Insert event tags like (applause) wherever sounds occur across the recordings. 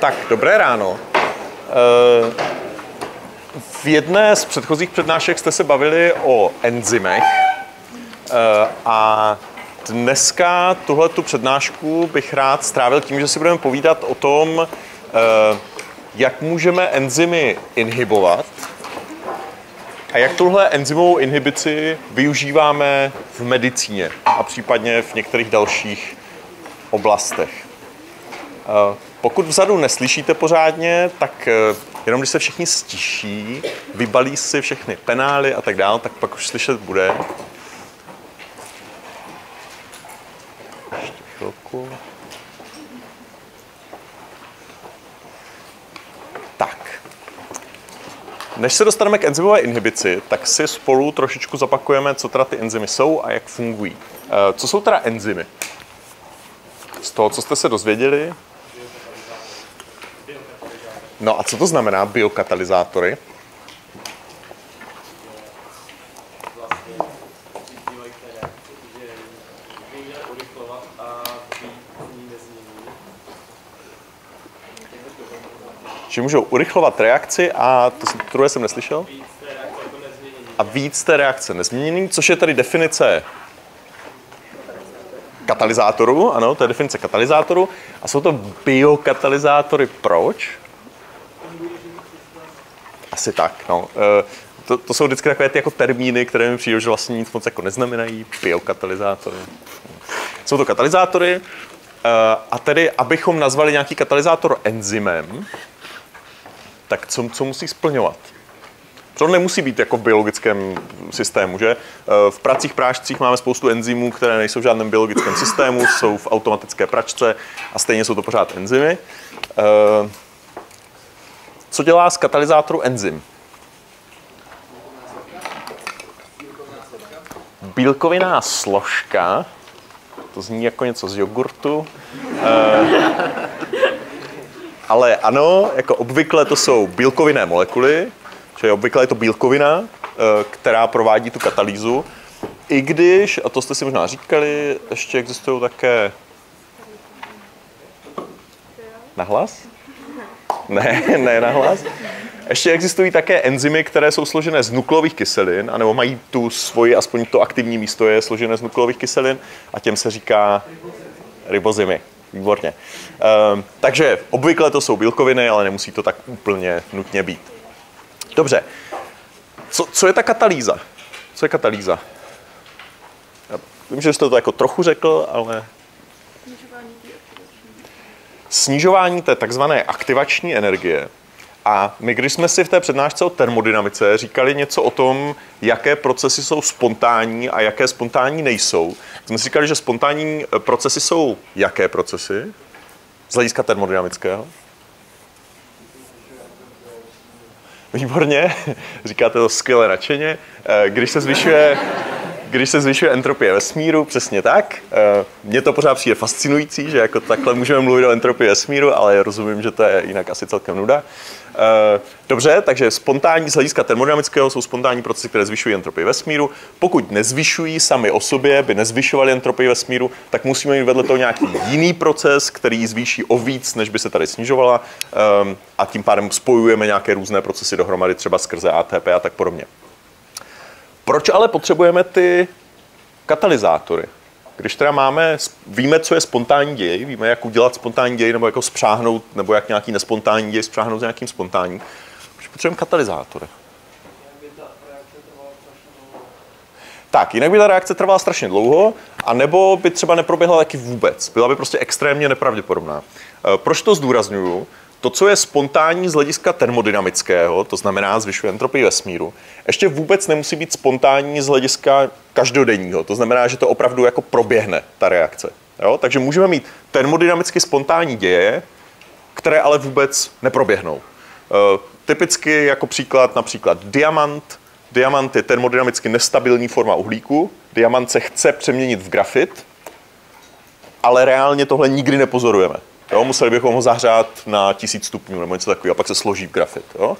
Tak, dobré ráno. Eh, v jedné z předchozích přednášek jste se bavili o enzymech eh, a dneska tuhle tu přednášku bych rád strávil tím, že si budeme povídat o tom, eh, jak můžeme enzymy inhibovat a jak tuhle enzymovou inhibici využíváme v medicíně a případně v některých dalších oblastech. Pokud vzadu neslyšíte pořádně, tak eh, jenom když se všichni stiší, vybalí si všechny penály a tak dále, tak pak už slyšet bude. Ještě chvilku. Tak. Než se dostaneme k enzymové inhibici, tak si spolu trošičku zapakujeme, co teda ty enzymy jsou a jak fungují. Eh, co jsou teda enzymy? Z toho, co jste se dozvěděli, No a co to znamená biokatalyzátory? Že můžou urychlovat reakci a to druhé jsem neslyšel? A víc té reakce nezměněný, což je tady definice katalyzátoru, ano, to je definice katalyzátoru. A jsou to biokatalyzátory proč? Asi tak, no. Eh, to, to jsou vždycky takové ty jako termíny, které mi přijdou, že vlastně nic moc jako neznamenají. Biokatalyzátory. Jsou to katalyzátory eh, a tedy, abychom nazvali nějaký katalyzátor enzymem, tak co, co musí splňovat? To nemusí být jako v biologickém systému, že? Eh, v pracích prášcích máme spoustu enzymů, které nejsou v žádném biologickém systému, jsou v automatické pračce a stejně jsou to pořád enzymy. Co dělá z katalyzátoru enzym? Bílkoviná složka, to zní jako něco z jogurtu, e, ale ano, jako obvykle to jsou bílkovinné molekuly, čili obvykle je to bílkovina, e, která provádí tu katalýzu, i když, a to jste si možná říkali, ještě existují také nahlas? Ne, (laughs) ne nahlas. Ještě existují také enzymy, které jsou složené z nukleových kyselin, anebo mají tu svoji, aspoň to aktivní místo je složené z nukleových kyselin a těm se říká ribozymy. Výborně. Ehm, takže obvykle to jsou bílkoviny, ale nemusí to tak úplně nutně být. Dobře. Co, co je ta katalýza? Co je katalýza? Já vím, že jste to jako trochu řekl, ale snižování té takzvané aktivační energie. A my, když jsme si v té přednášce o termodynamice říkali něco o tom, jaké procesy jsou spontánní a jaké spontánní nejsou, jsme si říkali, že spontánní eh, procesy jsou jaké procesy z hlediska termodynamického? Výborně, (laughs) říkáte to skvěle nadšeně. Eh, když se zvyšuje když se zvyšuje entropie vesmíru, přesně tak. Eh, mně to pořád přijde fascinující, že jako takhle můžeme mluvit o entropii vesmíru, ale rozumím, že to je jinak asi celkem nuda. Eh, dobře, takže spontánní z hlediska termodynamického jsou spontánní procesy, které zvyšují entropii vesmíru. Pokud nezvyšují sami o sobě, by nezvyšovali entropii vesmíru, tak musíme mít vedle toho nějaký jiný proces, který zvýší o víc, než by se tady snižovala ehm, a tím pádem spojujeme nějaké různé procesy dohromady, třeba skrze ATP a tak podobně. Proč ale potřebujeme ty katalyzátory? Když teda máme, víme, co je spontánní děj, víme, jak udělat spontánní děj, nebo jako spřáhnout, nebo jak nějaký nespontánní děj spřáhnout s nějakým spontánním, proč potřebujeme katalyzátory? Tak, jinak by ta reakce trvala strašně dlouho, a nebo by třeba neproběhla taky vůbec. Byla by prostě extrémně nepravděpodobná. E, proč to zdůraznuju? To, co je spontánní z hlediska termodynamického, to znamená zvyšuje entropii vesmíru, ještě vůbec nemusí být spontánní z hlediska každodenního. To znamená, že to opravdu jako proběhne, ta reakce. Jo? Takže můžeme mít termodynamicky spontánní děje, které ale vůbec neproběhnou. E, typicky jako příklad například diamant. Diamant je termodynamicky nestabilní forma uhlíku. Diamant se chce přeměnit v grafit, ale reálně tohle nikdy nepozorujeme. Jo, museli bychom ho zahřát na tisíc stupňů nebo něco takového, a pak se složí v grafit. Jo?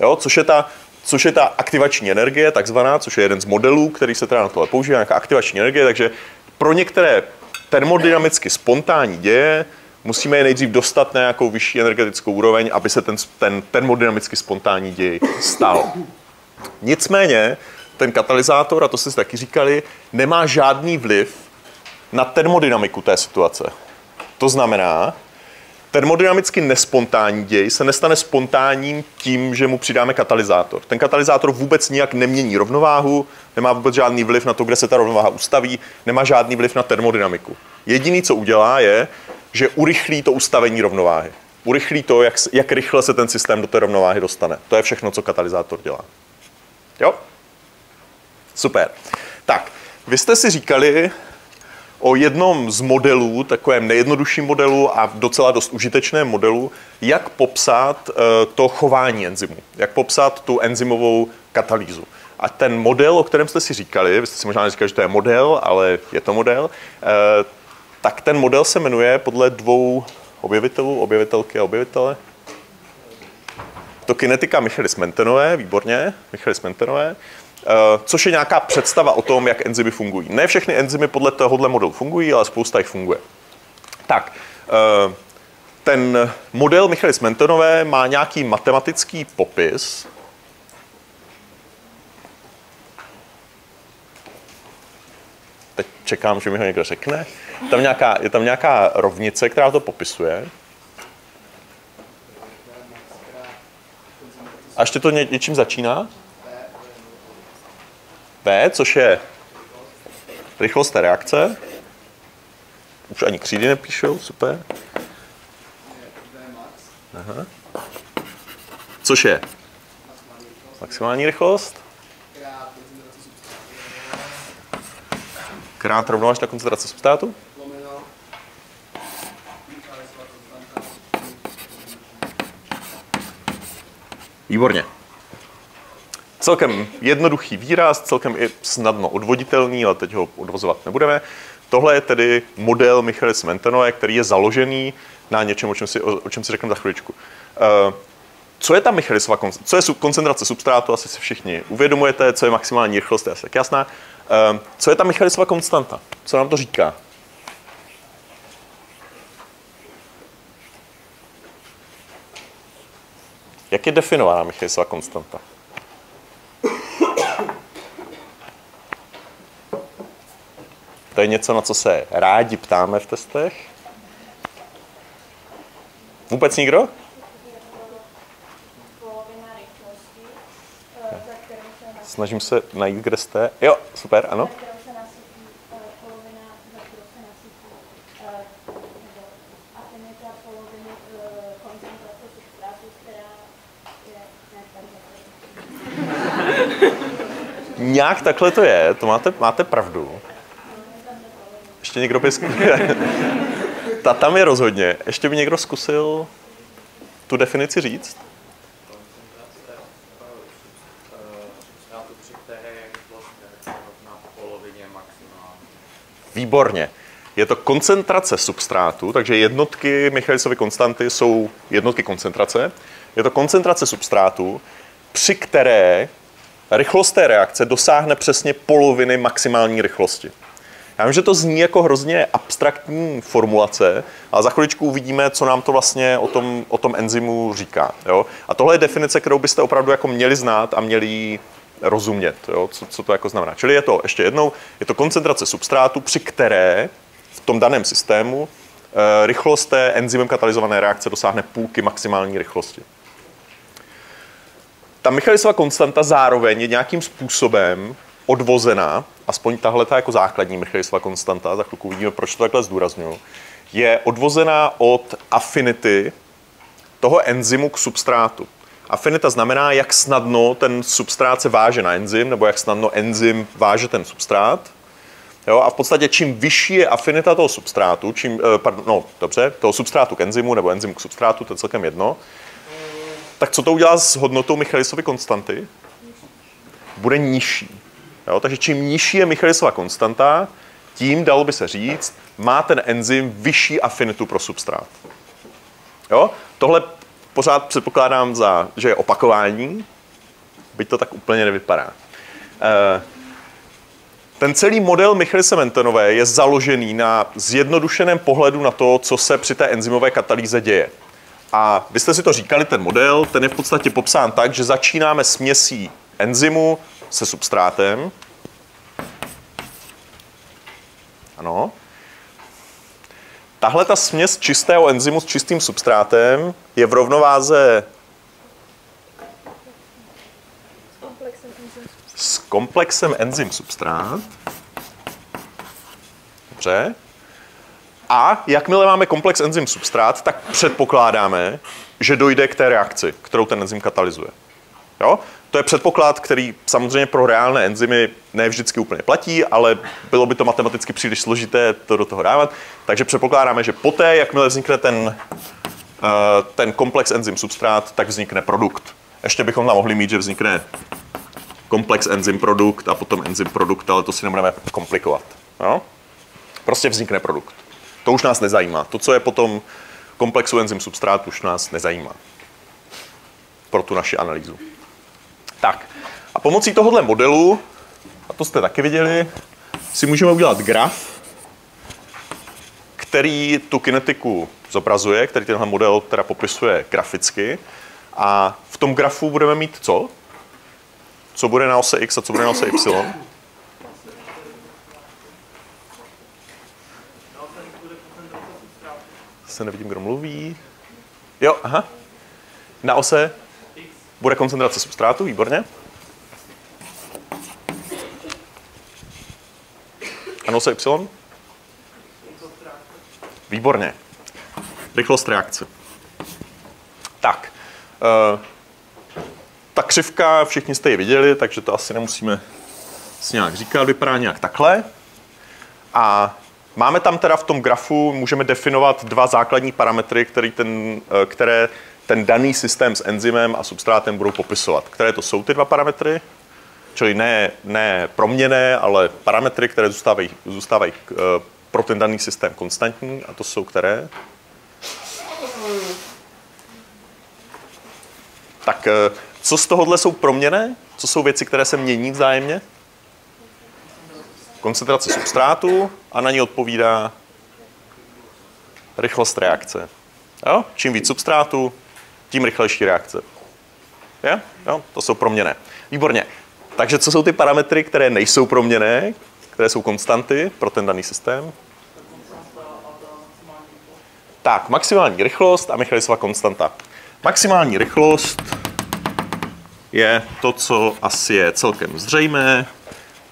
Jo, což, je ta, což je ta aktivační energie, takzvaná, což je jeden z modelů, který se teda na tohle používá, nějaká aktivační energie, takže pro některé termodynamicky spontánní děje musíme je nejdřív dostat na nějakou vyšší energetickou úroveň, aby se ten, ten termodynamicky spontánní děj stal. Nicméně ten katalyzátor, a to jste taky říkali, nemá žádný vliv na termodynamiku té situace. To znamená, termodynamicky nespontánní děj se nestane spontánním tím, že mu přidáme katalyzátor. Ten katalyzátor vůbec nijak nemění rovnováhu, nemá vůbec žádný vliv na to, kde se ta rovnováha ustaví, nemá žádný vliv na termodynamiku. Jediný, co udělá, je, že urychlí to ustavení rovnováhy. Urychlí to, jak, jak rychle se ten systém do té rovnováhy dostane. To je všechno, co katalyzátor dělá. Jo? Super. Tak, vy jste si říkali o jednom z modelů, takovém nejjednodušším modelu a docela dost užitečném modelu, jak popsat uh, to chování enzymu, jak popsat tu enzymovou katalýzu. A ten model, o kterém jste si říkali, vy jste si možná říkali, že to je model, ale je to model, uh, tak ten model se jmenuje podle dvou objevitelů, objevitelky a objevitele. To kinetika Michalis Mentenové, výborně, Michalis Mentenové, Eh, což je nějaká představa o tom, jak enzymy fungují. Ne všechny enzymy podle tohohle modelu fungují, ale spousta jich funguje. Tak, eh, ten model Michalis Mentonové má nějaký matematický popis. Teď čekám, že mi ho někdo řekne. Je tam nějaká, je tam nějaká rovnice, která to popisuje. A ještě to ně, něčím začíná? V, což je rychlost té reakce. Už ani křídy nepíšou, super. Aha. Což je? Maximální rychlost. Krát rovnovážná koncentrace substrátu. Výborně celkem jednoduchý výraz, celkem i snadno odvoditelný, ale teď ho odvozovat nebudeme. Tohle je tedy model Michalis Mentenové, který je založený na něčem, o čem si, o, čem si řekneme za chviličku. Uh, co je ta Michalisova koncentrace? Co je koncentrace substrátu? Asi si všichni uvědomujete, co je maximální rychlost, je asi tak jasná. Uh, co je ta Michalisova konstanta? Co nám to říká? Jak je definovaná Michalisova konstanta? To je něco, na co se rádi ptáme v testech. Vůbec nikdo? Snažím se najít, kde jste. Jo, super, ano. Nějak takhle to je, to máte, máte pravdu. Ještě někdo by zkusil? (laughs) Ta tam je rozhodně. Ještě by někdo zkusil tu definici říct? Výborně. Je to koncentrace substrátu, takže jednotky Michalisovy konstanty jsou jednotky koncentrace. Je to koncentrace substrátu, při které rychlost té reakce dosáhne přesně poloviny maximální rychlosti. Já vím, že to zní jako hrozně abstraktní formulace, ale za chviličku uvidíme, co nám to vlastně o tom, o tom enzymu říká. Jo? A tohle je definice, kterou byste opravdu jako měli znát a měli rozumět, jo? Co, co to jako znamená. Čili je to, ještě jednou, je to koncentrace substrátu, při které v tom daném systému e, rychlost té enzymem katalyzované reakce dosáhne půlky maximální rychlosti. Ta Michalisova konstanta zároveň je nějakým způsobem odvozená, aspoň tahle ta jako základní Michalisova konstanta, za chvilku uvidíme, proč to takhle zdůraznuju, je odvozená od afinity toho enzymu k substrátu. Afinita znamená, jak snadno ten substrát se váže na enzym, nebo jak snadno enzym váže ten substrát. Jo, a v podstatě čím vyšší je afinita toho substrátu, čím, eh, pardon, no dobře, toho substrátu k enzymu nebo enzymu k substrátu, to je celkem jedno, tak co to udělá s hodnotou Michalisovy konstanty? Bude nižší. Jo, takže čím nižší je Michalisova konstanta, tím, dalo by se říct, má ten enzym vyšší afinitu pro substrát. Jo? Tohle pořád předpokládám za, že je opakování, byť to tak úplně nevypadá. E, Ten celý model Michelise Mentonové je založený na zjednodušeném pohledu na to, co se při té enzymové katalýze děje. A vy jste si to říkali, ten model, ten je v podstatě popsán tak, že začínáme směsí enzymu se substrátem. Ano. Tahle ta směs čistého enzymu s čistým substrátem je v rovnováze s komplexem enzym substrát. Dobře. A jakmile máme komplex enzym substrát, tak předpokládáme, že dojde k té reakci, kterou ten enzym katalyzuje. Jo? To je předpoklad, který samozřejmě pro reálné enzymy ne vždycky úplně platí, ale bylo by to matematicky příliš složité to do toho dávat. Takže předpokládáme, že poté, jakmile vznikne ten, eh, ten komplex enzym substrát, tak vznikne produkt. Ještě bychom tam mohli mít, že vznikne komplex enzym produkt a potom enzym produkt, ale to si nebudeme komplikovat. Jo? Prostě vznikne produkt. To už nás nezajímá. To, co je potom komplexu enzym substrát, už nás nezajímá pro tu naši analýzu. Tak, a pomocí tohohle modelu, a to jste taky viděli, si můžeme udělat graf, který tu kinetiku zobrazuje, který tenhle model teda popisuje graficky. A v tom grafu budeme mít co? Co bude na ose x a co bude na ose y? Se nevidím, kdo mluví. Jo, aha. Na ose bude koncentrace substrátu, výborně. A na ose y? Výborně. Rychlost reakce. Tak. Uh, ta křivka, všichni jste ji viděli, takže to asi nemusíme si nějak říkat, vypadá nějak takhle. A máme tam teda v tom grafu, můžeme definovat dva základní parametry, který ten, eh, které ten daný systém s enzymem a substrátem budou popisovat. Které to jsou ty dva parametry? Čili ne, ne proměné, ale parametry, které zůstávají, zůstávají eh, pro ten daný systém konstantní. A to jsou které? Tak eh, co z tohohle jsou proměné? Co jsou věci, které se mění vzájemně? Koncentrace substrátu a na ní odpovídá rychlost reakce. Jo? Čím víc substrátu, tím rychlejší reakce. Jo? Jo? To jsou proměné. Výborně. Takže co jsou ty parametry, které nejsou proměné, které jsou konstanty pro ten daný systém? Tak, maximální rychlost a Michalisova konstanta. Maximální rychlost je to, co asi je celkem zřejmé.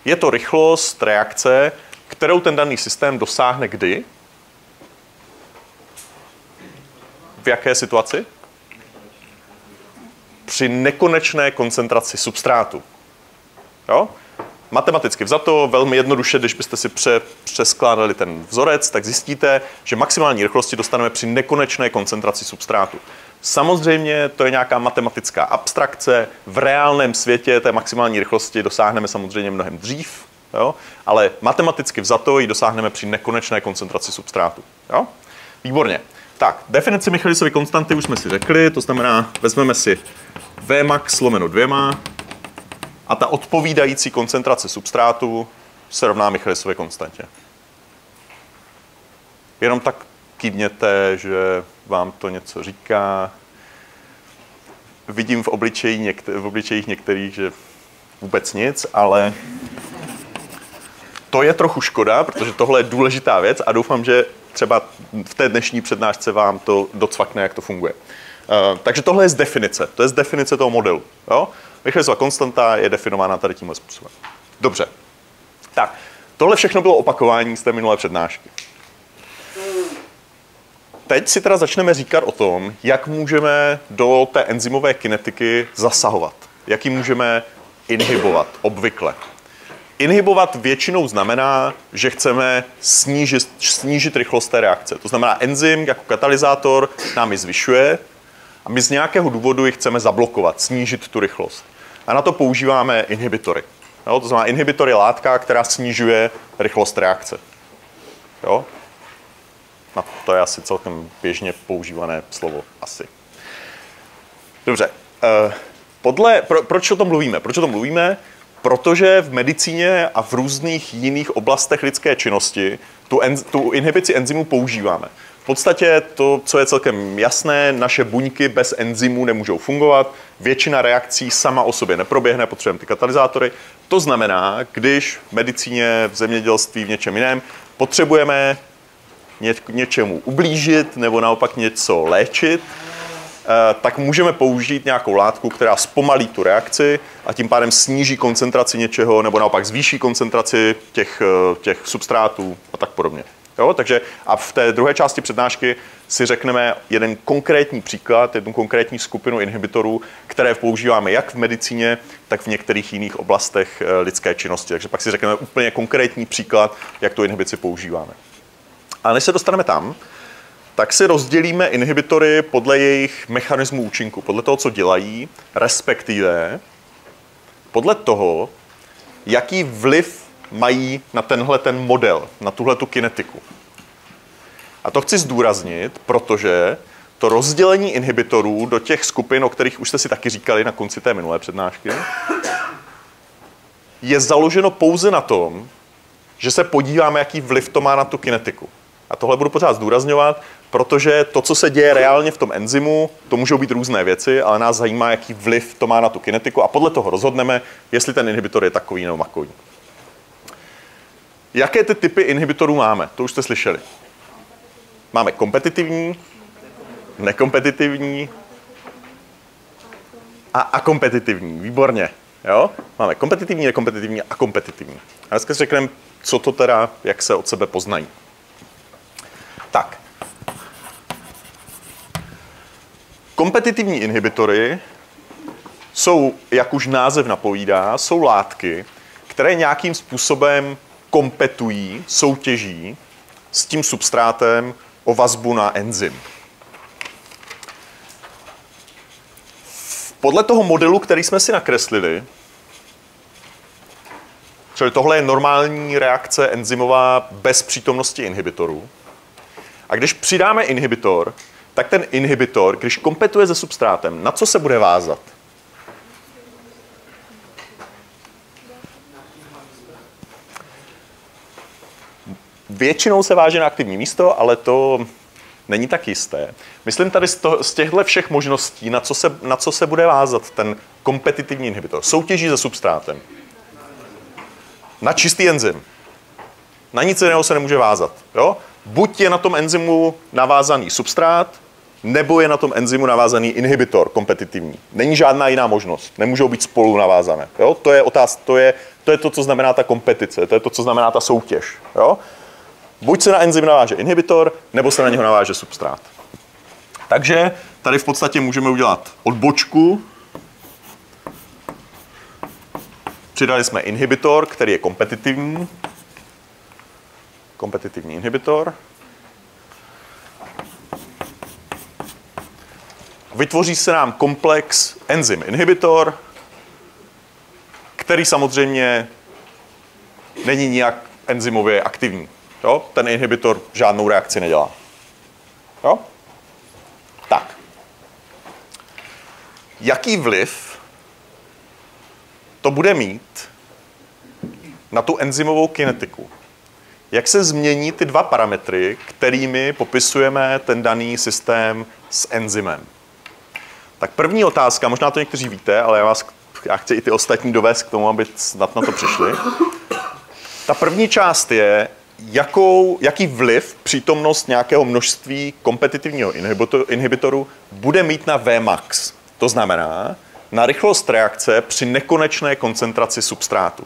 Je to rychlost reakce, kterou ten daný systém dosáhne kdy? V jaké situaci? Při nekonečné koncentraci substrátu. Jo? Matematicky vzato, velmi jednoduše, když byste si pře, přeskládali ten vzorec, tak zjistíte, že maximální rychlosti dostaneme při nekonečné koncentraci substrátu. Samozřejmě to je nějaká matematická abstrakce. V reálném světě té maximální rychlosti dosáhneme samozřejmě mnohem dřív, jo? ale matematicky vzato ji dosáhneme při nekonečné koncentraci substrátu. Jo? Výborně. Tak, definici Michalisovy konstanty už jsme si řekli, to znamená, vezmeme si Vmax lomeno dvěma a ta odpovídající koncentrace substrátu se rovná Michalisově konstantě. Jenom tak kývněte, že vám to něco říká. Vidím v, obličeji některý, v obličejích některých, že vůbec nic, ale to je trochu škoda, protože tohle je důležitá věc a doufám, že třeba v té dnešní přednášce vám to docvakne, jak to funguje. Uh, takže tohle je z definice, to je z definice toho modelu. Jo? Konstanta je definována tady tímhle způsobem. Dobře. Tak, tohle všechno bylo opakování z té minulé přednášky teď si teda začneme říkat o tom, jak můžeme do té enzymové kinetiky zasahovat. Jak ji můžeme inhibovat obvykle. Inhibovat většinou znamená, že chceme snížit, snížit rychlost té reakce. To znamená, enzym jako katalyzátor nám ji zvyšuje a my z nějakého důvodu ji chceme zablokovat, snížit tu rychlost. A na to používáme inhibitory. Jo, to znamená, inhibitor je látka, která snižuje rychlost reakce. Jo? No, to je asi celkem běžně používané slovo, asi. Dobře. Eh, podle, pro, proč o tom mluvíme? Proč o tom mluvíme? Protože v medicíně a v různých jiných oblastech lidské činnosti tu, en, tu inhibici enzymů používáme. V podstatě to, co je celkem jasné, naše buňky bez enzymů nemůžou fungovat, většina reakcí sama o sobě neproběhne, potřebujeme ty katalyzátory. To znamená, když v medicíně, v zemědělství, v něčem jiném potřebujeme ně, něčemu ublížit nebo naopak něco léčit, eh, tak můžeme použít nějakou látku, která zpomalí tu reakci a tím pádem sníží koncentraci něčeho nebo naopak zvýší koncentraci těch, eh, těch substrátů a tak podobně. Jo, takže a v té druhé části přednášky si řekneme jeden konkrétní příklad, jednu konkrétní skupinu inhibitorů, které používáme jak v medicíně, tak v některých jiných oblastech eh, lidské činnosti. Takže pak si řekneme úplně konkrétní příklad, jak tu inhibici používáme. A než se dostaneme tam, tak si rozdělíme inhibitory podle jejich mechanismu účinku, podle toho, co dělají, respektive podle toho, jaký vliv mají na tenhle ten model, na tuhle tu kinetiku. A to chci zdůraznit, protože to rozdělení inhibitorů do těch skupin, o kterých už jste si taky říkali na konci té minulé přednášky, je založeno pouze na tom, že se podíváme, jaký vliv to má na tu kinetiku. A tohle budu pořád zdůrazňovat, protože to, co se děje reálně v tom enzymu, to můžou být různé věci, ale nás zajímá, jaký vliv to má na tu kinetiku a podle toho rozhodneme, jestli ten inhibitor je takový nebo makový. Jaké ty typy inhibitorů máme? To už jste slyšeli. Máme kompetitivní, nekompetitivní a akompetitivní. Výborně. Jo? Máme kompetitivní, nekompetitivní a kompetitivní. A dneska si řekneme, co to teda, jak se od sebe poznají. Tak. Kompetitivní inhibitory jsou, jak už název napovídá, jsou látky, které nějakým způsobem kompetují, soutěží s tím substrátem o vazbu na enzym. Podle toho modelu, který jsme si nakreslili, čili tohle je normální reakce enzymová bez přítomnosti inhibitorů, a když přidáme inhibitor, tak ten inhibitor, když kompetuje se substrátem, na co se bude vázat? Většinou se váže na aktivní místo, ale to není tak jisté. Myslím tady z, to, z těchto všech možností, na co, se, na co se bude vázat ten kompetitivní inhibitor. Soutěží se substrátem. Na čistý enzym. Na nic jiného se nemůže vázat. Jo? buď je na tom enzymu navázaný substrát, nebo je na tom enzymu navázaný inhibitor kompetitivní. Není žádná jiná možnost. Nemůžou být spolu navázané. Jo? To, je otáz, to, je, to je to, co znamená ta kompetice, to je to, co znamená ta soutěž. Jo? Buď se na enzym naváže inhibitor, nebo se na něho naváže substrát. Takže tady v podstatě můžeme udělat odbočku. Přidali jsme inhibitor, který je kompetitivní, kompetitivní inhibitor. Vytvoří se nám komplex enzym inhibitor, který samozřejmě není nijak enzymově aktivní. Jo? Ten inhibitor žádnou reakci nedělá. Jo? Tak. Jaký vliv to bude mít na tu enzymovou kinetiku? Jak se změní ty dva parametry, kterými popisujeme ten daný systém s enzymem. Tak první otázka, možná to někteří víte, ale já vás já chci i ty ostatní dovést k tomu, aby snad na to přišli. Ta první část je, jakou, jaký vliv přítomnost nějakého množství kompetitivního inhibitoru bude mít na Vmax. To znamená na rychlost reakce při nekonečné koncentraci substrátu.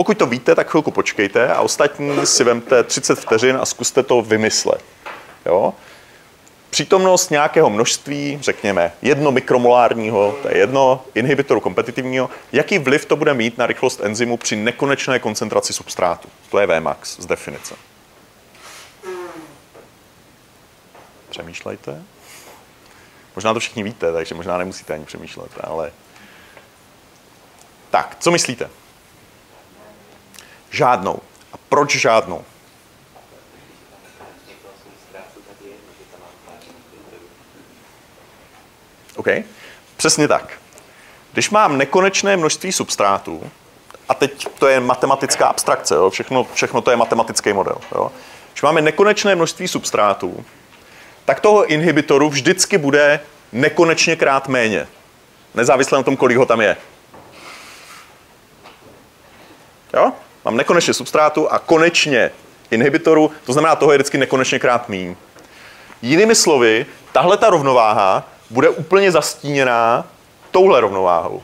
Pokud to víte, tak chvilku počkejte a ostatní si vemte 30 vteřin a zkuste to vymyslet. Jo? Přítomnost nějakého množství, řekněme jedno mikromolárního, to je jedno, inhibitoru kompetitivního, jaký vliv to bude mít na rychlost enzymu při nekonečné koncentraci substrátu. To je Vmax z definice. Přemýšlejte. Možná to všichni víte, takže možná nemusíte ani přemýšlet, ale... Tak, co myslíte? Žádnou. A proč žádnou? OK, přesně tak. Když mám nekonečné množství substrátů, a teď to je matematická abstrakce, jo? Všechno, všechno to je matematický model. Jo? Když máme nekonečné množství substrátů, tak toho inhibitoru vždycky bude nekonečně krát méně. Nezávisle na tom, kolik ho tam je. Jo? Mám nekonečně substrátu a konečně inhibitoru, to znamená, toho je vždycky nekonečně krát míň. Jinými slovy, tahle ta rovnováha bude úplně zastíněná touhle rovnováhou.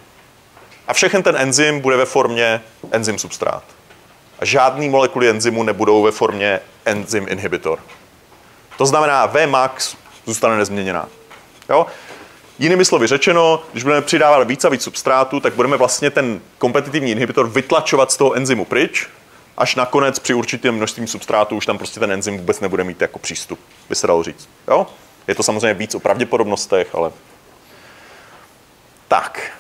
A všechen ten enzym bude ve formě enzym substrát. A žádný molekuly enzymu nebudou ve formě enzym inhibitor. To znamená, Vmax zůstane nezměněná. Jo? Jinými slovy řečeno, když budeme přidávat víc a víc substrátu, tak budeme vlastně ten kompetitivní inhibitor vytlačovat z toho enzymu pryč, až nakonec při určitém množství substrátu už tam prostě ten enzym vůbec nebude mít jako přístup, by se dalo říct. Jo? Je to samozřejmě víc o pravděpodobnostech, ale... Tak.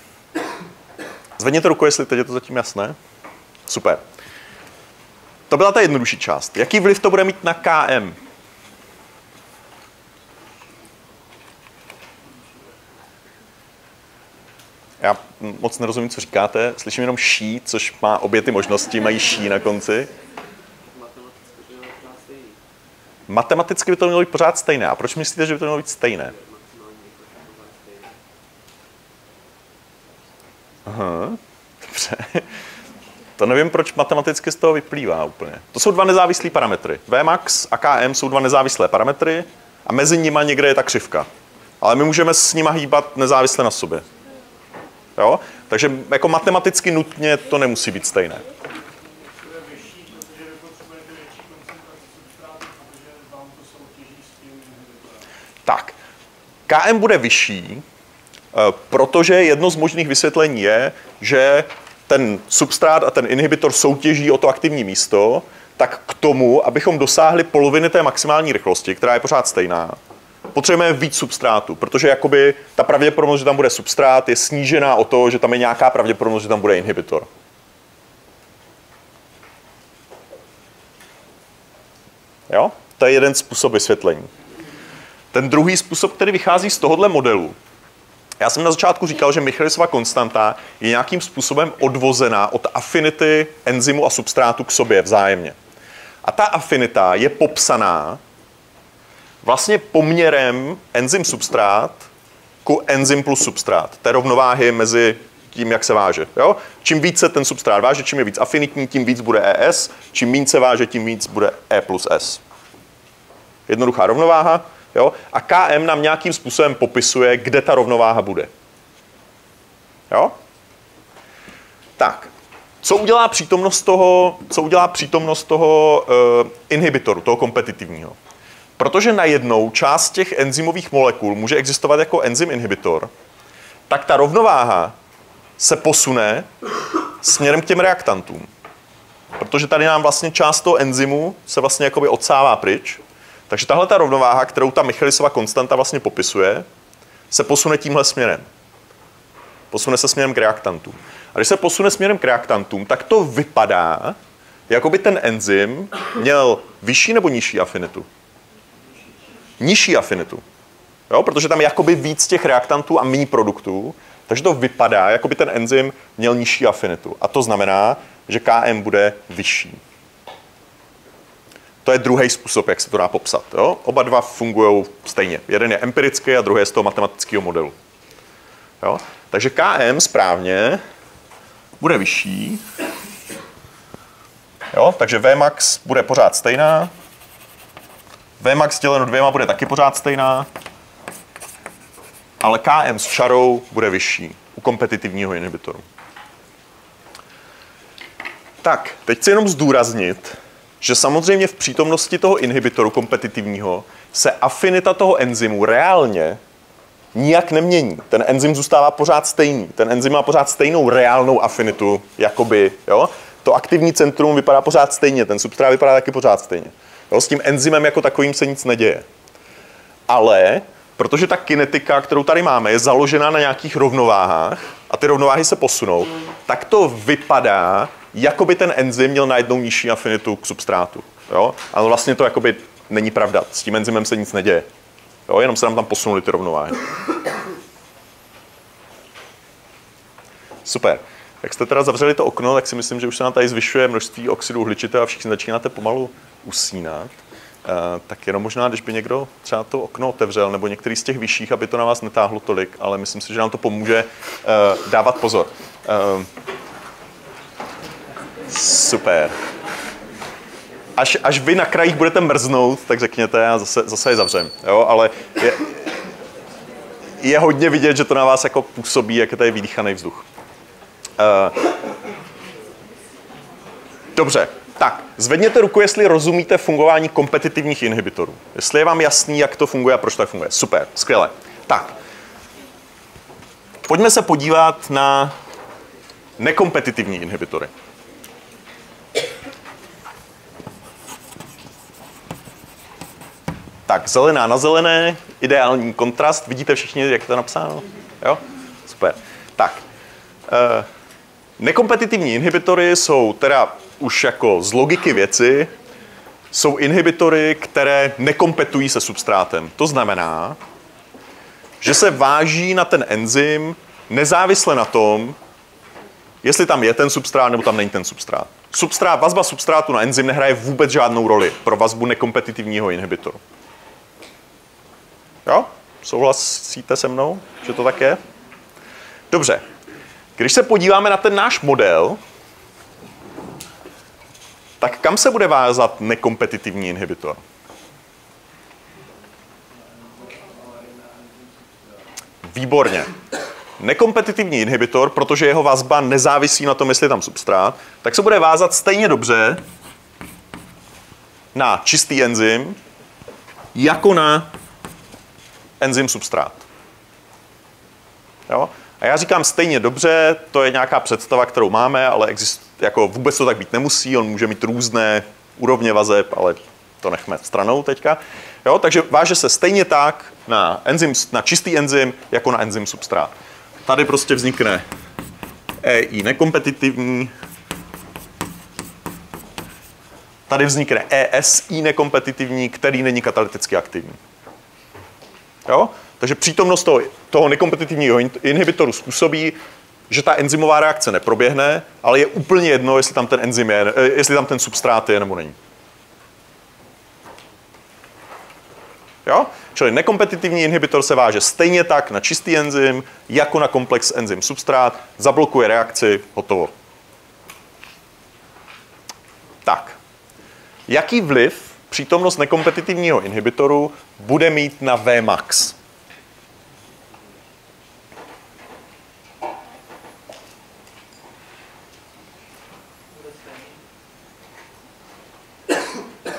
Zvedněte ruku, jestli teď je to zatím jasné. Super. To byla ta jednodušší část. Jaký vliv to bude mít na KM? Já moc nerozumím, co říkáte. Slyším jenom ší, což má obě ty možnosti, mají ší na konci. Matematicky by to mělo být pořád stejné. A proč myslíte, že by to mělo být stejné? Aha, dobře. To nevím, proč matematicky z toho vyplývá úplně. To jsou dva nezávislé parametry. Vmax a Km jsou dva nezávislé parametry a mezi nimi někde je ta křivka. Ale my můžeme s nimi hýbat nezávisle na sobě. Jo? Takže jako matematicky nutně to nemusí být stejné. Tak, KM bude vyšší, eh, protože jedno z možných vysvětlení je, že ten substrát a ten inhibitor soutěží o to aktivní místo, tak k tomu, abychom dosáhli poloviny té maximální rychlosti, která je pořád stejná, potřebujeme víc substrátu, protože jakoby ta pravděpodobnost, že tam bude substrát, je snížená o to, že tam je nějaká pravděpodobnost, že tam bude inhibitor. Jo? To je jeden způsob vysvětlení. Ten druhý způsob, který vychází z tohohle modelu, já jsem na začátku říkal, že Michalisova konstanta je nějakým způsobem odvozená od afinity enzymu a substrátu k sobě vzájemně. A ta afinita je popsaná vlastně poměrem enzym substrát ku enzym plus substrát. Té rovnováhy mezi tím, jak se váže. Jo? Čím více ten substrát váže, čím je víc afinitní, tím víc bude ES, čím méně se váže, tím víc bude E plus S. Jednoduchá rovnováha. Jo? A KM nám nějakým způsobem popisuje, kde ta rovnováha bude. Jo? Tak, co udělá přítomnost toho, co udělá přítomnost toho uh, inhibitoru, toho kompetitivního? Protože najednou část těch enzymových molekul může existovat jako enzym inhibitor, tak ta rovnováha se posune směrem k těm reaktantům. Protože tady nám vlastně část toho enzymu se vlastně jakoby odsává pryč. Takže tahle ta rovnováha, kterou ta Michalisova konstanta vlastně popisuje, se posune tímhle směrem. Posune se směrem k reaktantům. A když se posune směrem k reaktantům, tak to vypadá, jako by ten enzym měl vyšší nebo nižší afinitu nižší afinitu. Jo? Protože tam je jakoby víc těch reaktantů a méně produktů, takže to vypadá, jako by ten enzym měl nižší afinitu. A to znamená, že KM bude vyšší. To je druhý způsob, jak se to dá popsat. Jo? Oba dva fungují stejně. Jeden je empirický a druhý je z toho matematického modelu. Jo? Takže KM správně bude vyšší. Jo? Takže Vmax bude pořád stejná. Vmax děleno dvěma bude taky pořád stejná, ale KM s čarou bude vyšší u kompetitivního inhibitoru. Tak, teď chci jenom zdůraznit, že samozřejmě v přítomnosti toho inhibitoru kompetitivního se afinita toho enzymu reálně nijak nemění. Ten enzym zůstává pořád stejný. Ten enzym má pořád stejnou reálnou afinitu, jakoby, jo? To aktivní centrum vypadá pořád stejně, ten substrát vypadá taky pořád stejně. Jo, s tím enzymem jako takovým se nic neděje. Ale protože ta kinetika, kterou tady máme, je založena na nějakých rovnováhách a ty rovnováhy se posunou, tak to vypadá, jako by ten enzym měl najednou nižší afinitu k substrátu. Jo? Ale vlastně to jakoby není pravda. S tím enzymem se nic neděje. Jo? Jenom se nám tam posunuly ty rovnováhy. Super. Jak jste teda zavřeli to okno, tak si myslím, že už se nám tady zvyšuje množství oxidu uhličitého a všichni začínáte pomalu usínat. Uh, tak jenom možná, když by někdo třeba to okno otevřel, nebo některý z těch vyšších, aby to na vás netáhlo tolik, ale myslím si, že nám to pomůže uh, dávat pozor. Uh, super. Až, až vy na krajích budete mrznout, tak řekněte a zase, zase je zavřem. Jo? Ale je, je hodně vidět, že to na vás jako působí, jak je tady vydýchaný vzduch. Dobře, tak, zvedněte ruku, jestli rozumíte fungování kompetitivních inhibitorů. Jestli je vám jasný, jak to funguje a proč to funguje. Super, skvěle. Tak, pojďme se podívat na nekompetitivní inhibitory. Tak, zelená na zelené, ideální kontrast. Vidíte všichni, jak je to napsáno? Jo? Super. Tak, e, nekompetitivní inhibitory jsou teda už jako z logiky věci, jsou inhibitory, které nekompetují se substrátem. To znamená, že se váží na ten enzym nezávisle na tom, jestli tam je ten substrát nebo tam není ten substrát. Substrát, vazba substrátu na enzym nehraje vůbec žádnou roli pro vazbu nekompetitivního inhibitoru. Jo? Souhlasíte se mnou, že to tak je? Dobře. Když se podíváme na ten náš model, tak kam se bude vázat nekompetitivní inhibitor? Výborně. Nekompetitivní inhibitor, protože jeho vazba nezávisí na tom, jestli je tam substrát, tak se bude vázat stejně dobře na čistý enzym, jako na enzym substrát. Jo? A já říkám stejně dobře, to je nějaká představa, kterou máme, ale exist, jako vůbec to tak být nemusí, on může mít různé úrovně vazeb, ale to nechme stranou teďka. Jo? Takže váže se stejně tak na, enzym, na čistý enzym, jako na enzym substrát. Tady prostě vznikne EI nekompetitivní, tady vznikne ESI nekompetitivní, který není katalyticky aktivní. Jo? Takže přítomnost toho, toho nekompetitivního inhibitoru způsobí, že ta enzymová reakce neproběhne, ale je úplně jedno, jestli tam ten enzym je, eh, jestli tam ten substrát je nebo není. Jo? Čili nekompetitivní inhibitor se váže stejně tak na čistý enzym, jako na komplex enzym substrát, zablokuje reakci, hotovo. Tak. Jaký vliv přítomnost nekompetitivního inhibitoru bude mít na Vmax?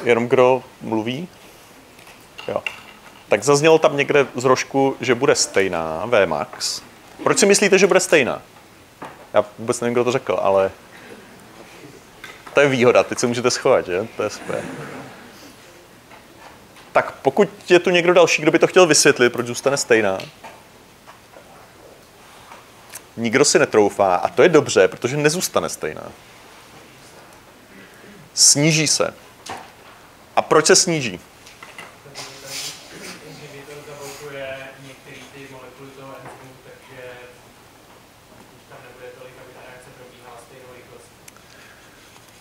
Jenom kdo mluví? Jo. Tak zaznělo tam někde z rožku, že bude stejná Vmax. Proč si myslíte, že bude stejná? Já vůbec nevím, kdo to řekl, ale to je výhoda, teď se můžete schovat, že? To je super. Tak pokud je tu někdo další, kdo by to chtěl vysvětlit, proč zůstane stejná? Nikdo si netroufá a to je dobře, protože nezůstane stejná. Sníží se. Proč se sníží?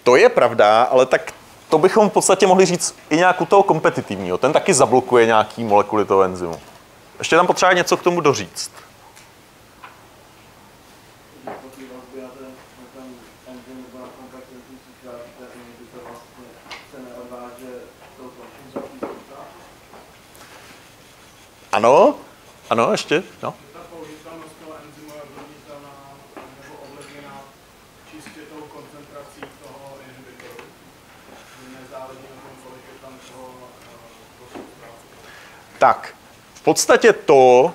To je pravda, ale tak to bychom v podstatě mohli říct i nějak u toho kompetitivního. Ten taky zablokuje nějaký molekuly toho enzymu. Ještě tam potřeba něco k tomu doříct. Ano, ano, ještě, no. Tak, v podstatě to,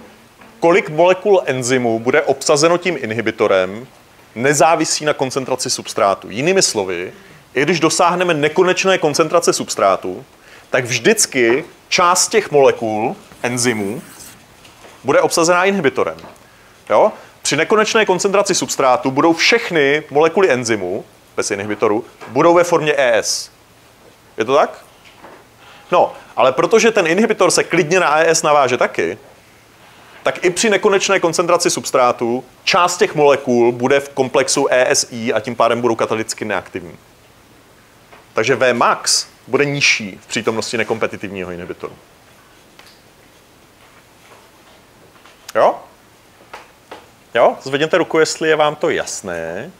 kolik molekul enzymu bude obsazeno tím inhibitorem, nezávisí na koncentraci substrátu. Jinými slovy, i když dosáhneme nekonečné koncentrace substrátu, tak vždycky část těch molekul enzymů bude obsazená inhibitorem. Jo? Při nekonečné koncentraci substrátu budou všechny molekuly enzymu, bez inhibitoru, budou ve formě ES. Je to tak? No, ale protože ten inhibitor se klidně na ES naváže taky, tak i při nekonečné koncentraci substrátu část těch molekul bude v komplexu ESI a tím pádem budou katalyticky neaktivní. Takže Vmax bude nižší v přítomnosti nekompetitivního inhibitoru. Jo? Jo? Zvedněte ruku, jestli je vám to jasné.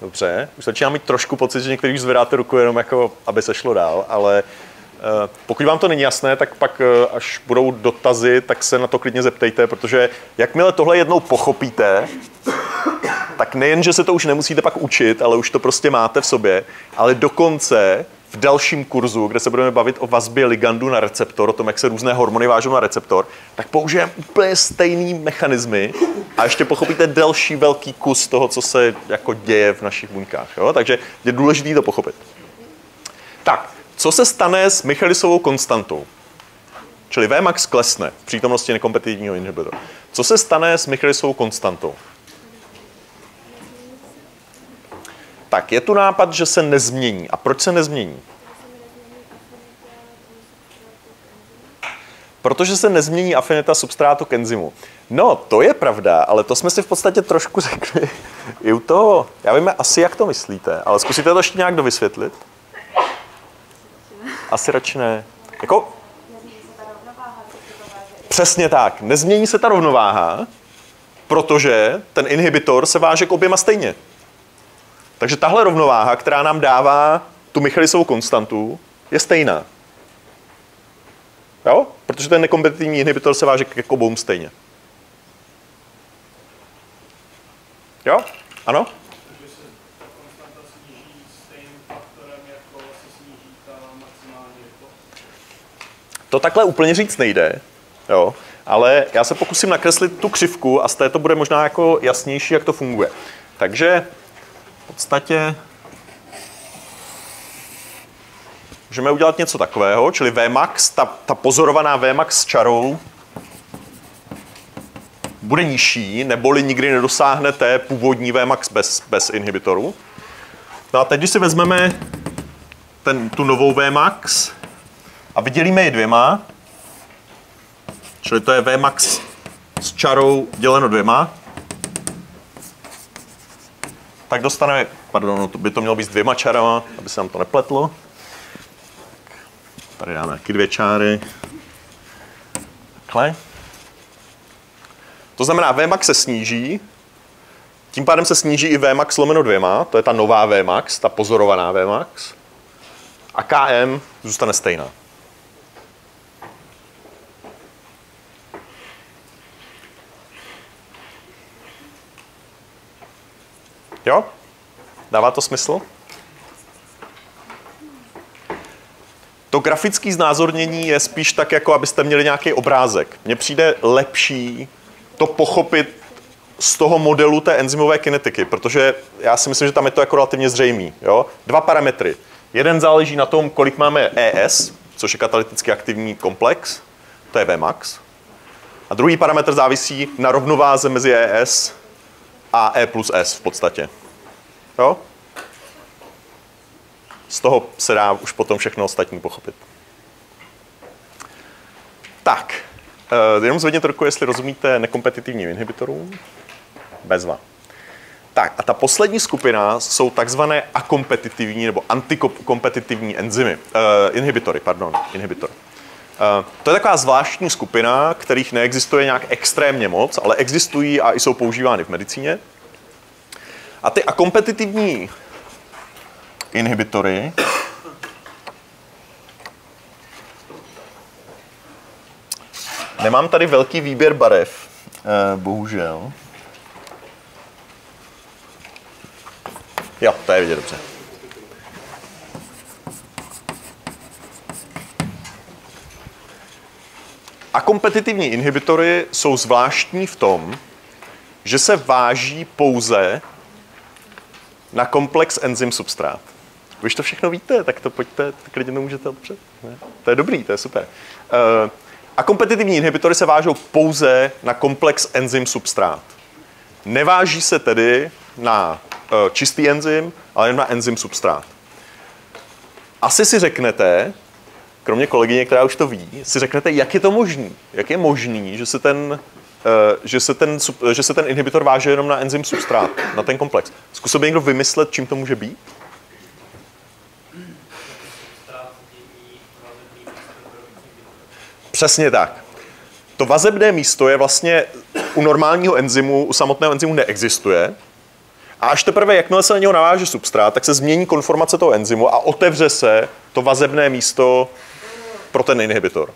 Dobře, už začínám mít trošku pocit, že některý už zvedáte ruku jenom jako, aby se šlo dál, ale uh, pokud vám to není jasné, tak pak uh, až budou dotazy, tak se na to klidně zeptejte, protože jakmile tohle jednou pochopíte, tak nejen, že se to už nemusíte pak učit, ale už to prostě máte v sobě, ale dokonce v dalším kurzu, kde se budeme bavit o vazbě ligandu na receptor, o tom, jak se různé hormony vážou na receptor, tak použijeme úplně stejný mechanismy a ještě pochopíte další velký kus toho, co se jako děje v našich buňkách. Jo? Takže je důležité to pochopit. Tak, co se stane s Michalisovou konstantou? Čili Vmax klesne v přítomnosti nekompetitivního inhibitora. Co se stane s Michalisovou konstantou? Tak, je tu nápad, že se nezmění. A proč se nezmění? Protože se nezmění afinita substrátu k enzymu. No, to je pravda, ale to jsme si v podstatě trošku (laughs) řekli i u toho. Já vím asi, jak to myslíte, ale zkusíte to ještě nějak dovysvětlit? Asi radši ne. Jako? Přesně tak. Nezmění se ta rovnováha, protože ten inhibitor se váže k oběma stejně. Takže tahle rovnováha, která nám dává tu Michalisovou konstantu, je stejná. Jo? Protože ten nekompetitivní inhibitor se váže k obou stejně. Jo? Ano? To takhle úplně říct nejde, jo? ale já se pokusím nakreslit tu křivku a z té to bude možná jako jasnější, jak to funguje. Takže podstatě můžeme udělat něco takového, čili Vmax, ta, ta pozorovaná Vmax s čarou bude nižší, neboli nikdy nedosáhnete původní Vmax bez, bez inhibitoru. No a teď, když si vezmeme ten, tu novou Vmax a vydělíme ji dvěma, čili to je Vmax s čarou děleno dvěma, tak dostaneme, pardon, no to by to mělo být s dvěma čarama, aby se nám to nepletlo. Tady dáme taky dvě čáry. Takhle. To znamená, Vmax se sníží, tím pádem se sníží i Vmax lomeno dvěma, to je ta nová Vmax, ta pozorovaná Vmax. A KM zůstane stejná. Jo? Dává to smysl? To grafické znázornění je spíš tak, jako abyste měli nějaký obrázek. Mně přijde lepší to pochopit z toho modelu té enzymové kinetiky, protože já si myslím, že tam je to jako relativně zřejmý. Jo? Dva parametry. Jeden záleží na tom, kolik máme ES, což je katalyticky aktivní komplex, to je Vmax. A druhý parametr závisí na rovnováze mezi ES a E plus S v podstatě. Jo? Z toho se dá už potom všechno ostatní pochopit. Tak, uh, jenom zvedněte ruku, jestli rozumíte nekompetitivním inhibitorům. Bezva. Tak a ta poslední skupina jsou takzvané akompetitivní nebo antikompetitivní enzymy, uh, inhibitory, pardon, inhibitory. Uh, to je taková zvláštní skupina, kterých neexistuje nějak extrémně moc, ale existují a jsou používány v medicíně. A ty akompetitivní inhibitory Nemám tady velký výběr barev, eh, bohužel. Jo, to je vidět dobře. Kompetitivní inhibitory jsou zvláštní v tom, že se váží pouze na komplex enzym substrát. Vy to všechno víte, tak to pojďte, klidně to můžete opřet. Ne? To je dobrý, to je super. Uh, a kompetitivní inhibitory se vážou pouze na komplex enzym substrát. Neváží se tedy na uh, čistý enzym, ale jen na enzym substrát. Asi si řeknete, kromě kolegyně, která už to ví, si řeknete, jak je to možný? Jak je možný, že se ten, uh, že se ten, že se ten inhibitor váže jenom na enzym substrát, na ten komplex? Zkusil by někdo vymyslet, čím to může být? Přesně tak. To vazebné místo je vlastně u normálního enzymu, u samotného enzymu neexistuje. A až teprve, jakmile se na něho naváže substrát, tak se změní konformace toho enzymu a otevře se to vazebné místo pro ten inhibitor.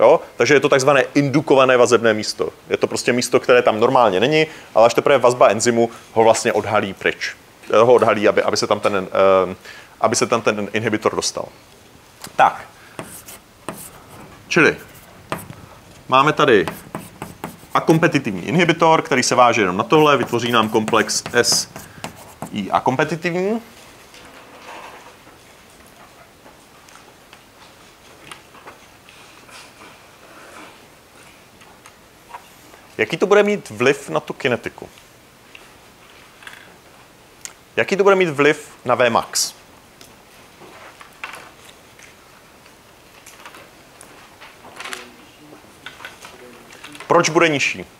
Jo? Takže je to takzvané indukované vazebné místo. Je to prostě místo, které tam normálně není, ale až teprve vazba enzymu ho vlastně odhalí pryč. Ho odhalí, aby, aby, se, tam ten, uh, aby se tam ten inhibitor dostal. Tak. Čili máme tady a kompetitivní inhibitor, který se váže jenom na tohle, vytvoří nám komplex S I a kompetitivní. Jaký to bude mít vliv na tu kinetiku? Jaký to bude mít vliv na Vmax? Proč bude nižší?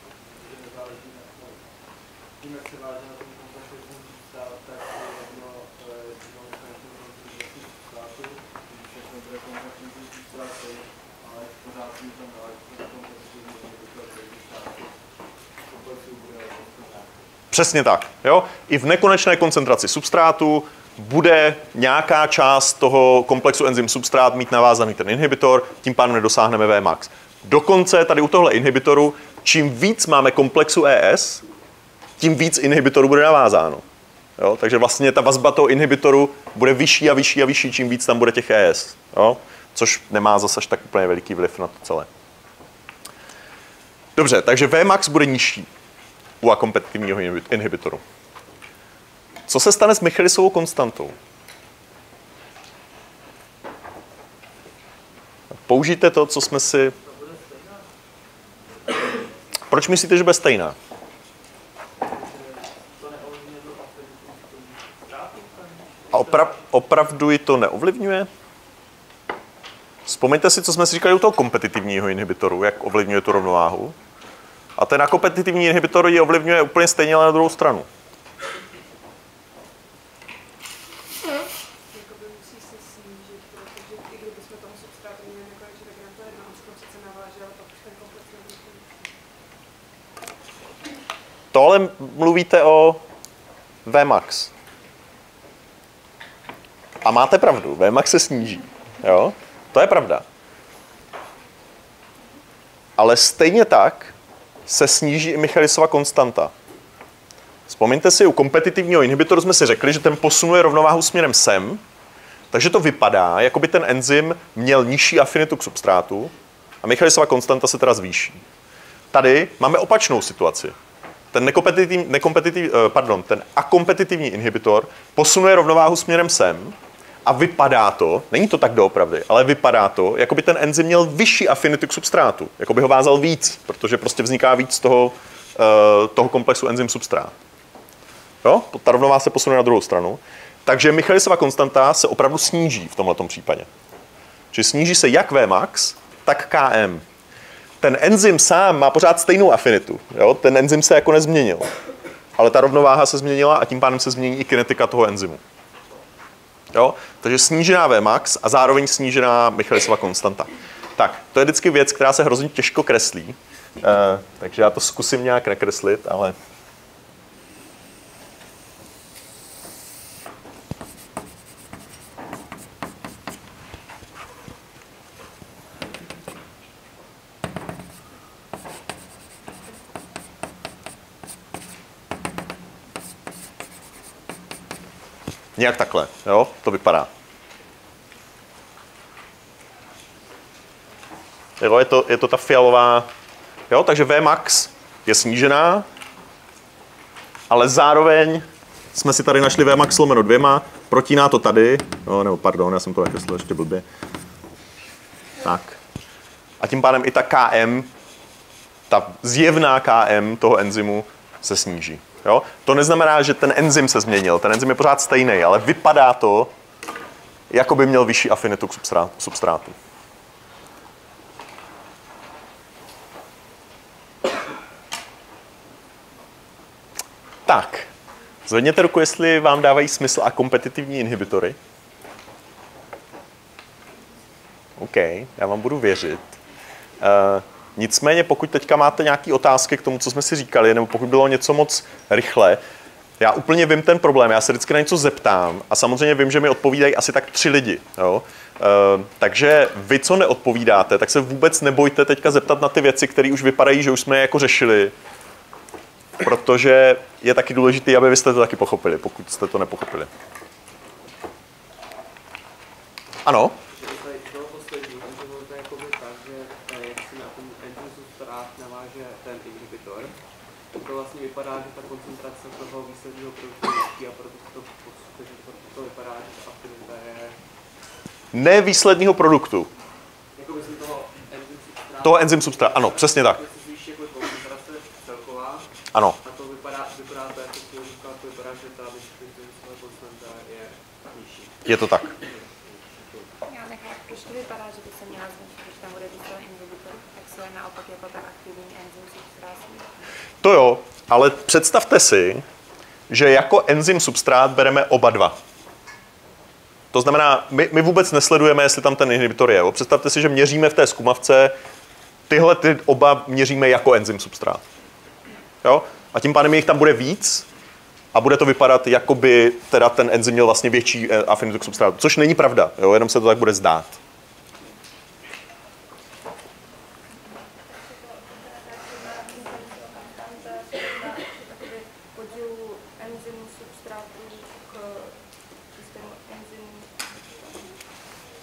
Přesně tak. Jo? I v nekonečné koncentraci substrátu bude nějaká část toho komplexu enzym substrát mít navázaný ten inhibitor, tím pádem nedosáhneme Vmax. Dokonce tady u tohle inhibitoru, čím víc máme komplexu ES, tím víc inhibitorů bude navázáno. Jo? Takže vlastně ta vazba toho inhibitoru bude vyšší a vyšší a vyšší, čím víc tam bude těch ES. Jo? Což nemá zase tak úplně veliký vliv na to celé. Dobře, takže Vmax bude nižší u akompetitivního inhibitoru. Co se stane s Michalisovou konstantou? Použijte to, co jsme si proč myslíte, že bude stejná? A opra- opravdu ji to neovlivňuje? Vzpomeňte si, co jsme si říkali u toho kompetitivního inhibitoru, jak ovlivňuje tu rovnováhu. A ten kompetitivní inhibitor ji ovlivňuje úplně stejně, ale na druhou stranu. To ale mluvíte o Vmax. A máte pravdu, Vmax se sníží. Jo? To je pravda. Ale stejně tak se sníží i Michalisova konstanta. Vzpomeňte si, u kompetitivního inhibitoru jsme si řekli, že ten posunuje rovnováhu směrem sem, takže to vypadá, jako by ten enzym měl nižší afinitu k substrátu a Michalisova konstanta se teda zvýší. Tady máme opačnou situaci ten nekompetitiv, nekompetitiv, eh, pardon, ten akompetitivní inhibitor posunuje rovnováhu směrem sem a vypadá to, není to tak doopravdy, ale vypadá to, jako by ten enzym měl vyšší afinitu k substrátu, jako by ho vázal víc, protože prostě vzniká víc toho, eh, toho komplexu enzym substrát. Jo? Ta rovnováha se posune na druhou stranu. Takže Michalisova konstanta se opravdu sníží v tomto případě. Čili sníží se jak Vmax, tak Km ten enzym sám má pořád stejnou afinitu. Jo? Ten enzym se jako nezměnil. Ale ta rovnováha se změnila a tím pádem se změní i kinetika toho enzymu. Jo? Takže snížená Vmax a zároveň snížená Michalisova konstanta. Tak, to je vždycky věc, která se hrozně těžko kreslí. Uh, takže já to zkusím nějak nakreslit, ale Nějak takhle, jo, to vypadá. Jo, je, to, je to ta fialová, jo, takže Vmax je snížená, ale zároveň jsme si tady našli Vmax lomeno dvěma, protíná to tady, no, nebo pardon, já jsem to nakreslil ještě blbě. Tak. A tím pádem i ta KM, ta zjevná KM toho enzymu se sníží. Jo? To neznamená, že ten enzym se změnil, ten enzym je pořád stejný, ale vypadá to, jako by měl vyšší afinitu k substrátu. Tak, zvedněte ruku, jestli vám dávají smysl a kompetitivní inhibitory. OK, já vám budu věřit. Uh, nicméně, pokud teďka máte nějaké otázky k tomu, co jsme si říkali, nebo pokud bylo něco moc rychle, já úplně vím ten problém, já se vždycky na něco zeptám a samozřejmě vím, že mi odpovídají asi tak tři lidi. Jo? Uh, takže vy, co neodpovídáte, tak se vůbec nebojte teďka zeptat na ty věci, které už vypadají, že už jsme je jako řešili, protože je taky důležité, aby vy jste to taky pochopili, pokud jste to nepochopili. Ano? Vypadá, že ta koncentrace toho výsledného produktu je a proto to, to, to vypadá, že ta aktivita je... Ne výsledného produktu. Jako myslím toho enzym substrát. Toho enzym substrát, ano, přesně tak. Zvýší jako koncentrace celková. Ano. A to vypadá, vypadá to jako to vypadá, že ta konstanta je nižší. Je to tak. Já nechápu, proč to vypadá, že by se měla když tam bude více inhibitor, tak se naopak jako ta aktivní enzym substrát to jo, ale představte si, že jako enzym substrát bereme oba dva. To znamená, my, my vůbec nesledujeme, jestli tam ten inhibitor je. Představte si, že měříme v té zkumavce, tyhle ty oba měříme jako enzym substrát. Jo? A tím pádem jich tam bude víc a bude to vypadat, jako by teda ten enzym měl vlastně větší eh, afinitu k substrátu. Což není pravda, jo? jenom se to tak bude zdát.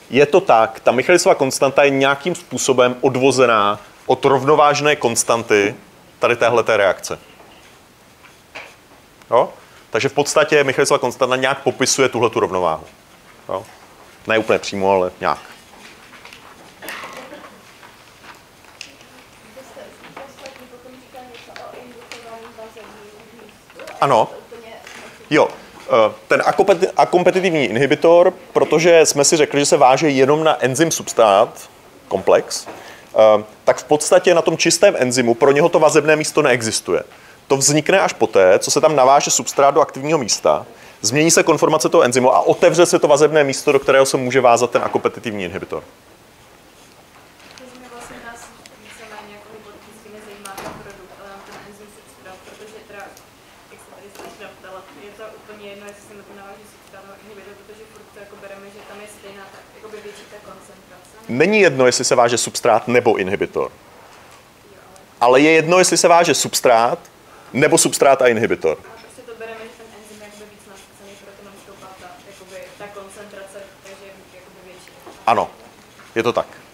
Je to tak, ta Michalisova konstanta je nějakým způsobem odvozená od rovnovážné konstanty tady téhle reakce. Jo? Takže v podstatě Michalisova konstanta nějak popisuje tuhle tu rovnováhu. Jo? Ne úplně přímo, ale nějak. Ano. Jo, ten akompetitivní inhibitor, protože jsme si řekli, že se váže jenom na enzym substrát komplex, eh, tak v podstatě na tom čistém enzymu pro něho to vazebné místo neexistuje. To vznikne až poté, co se tam naváže substrát do aktivního místa, změní se konformace toho enzymu a otevře se to vazebné místo, do kterého se může vázat ten akompetitivní inhibitor. Není jedno, jestli se váže substrát nebo inhibitor. Ale je jedno, jestli se váže substrát nebo substrát a inhibitor. Prostě ano, je to tak.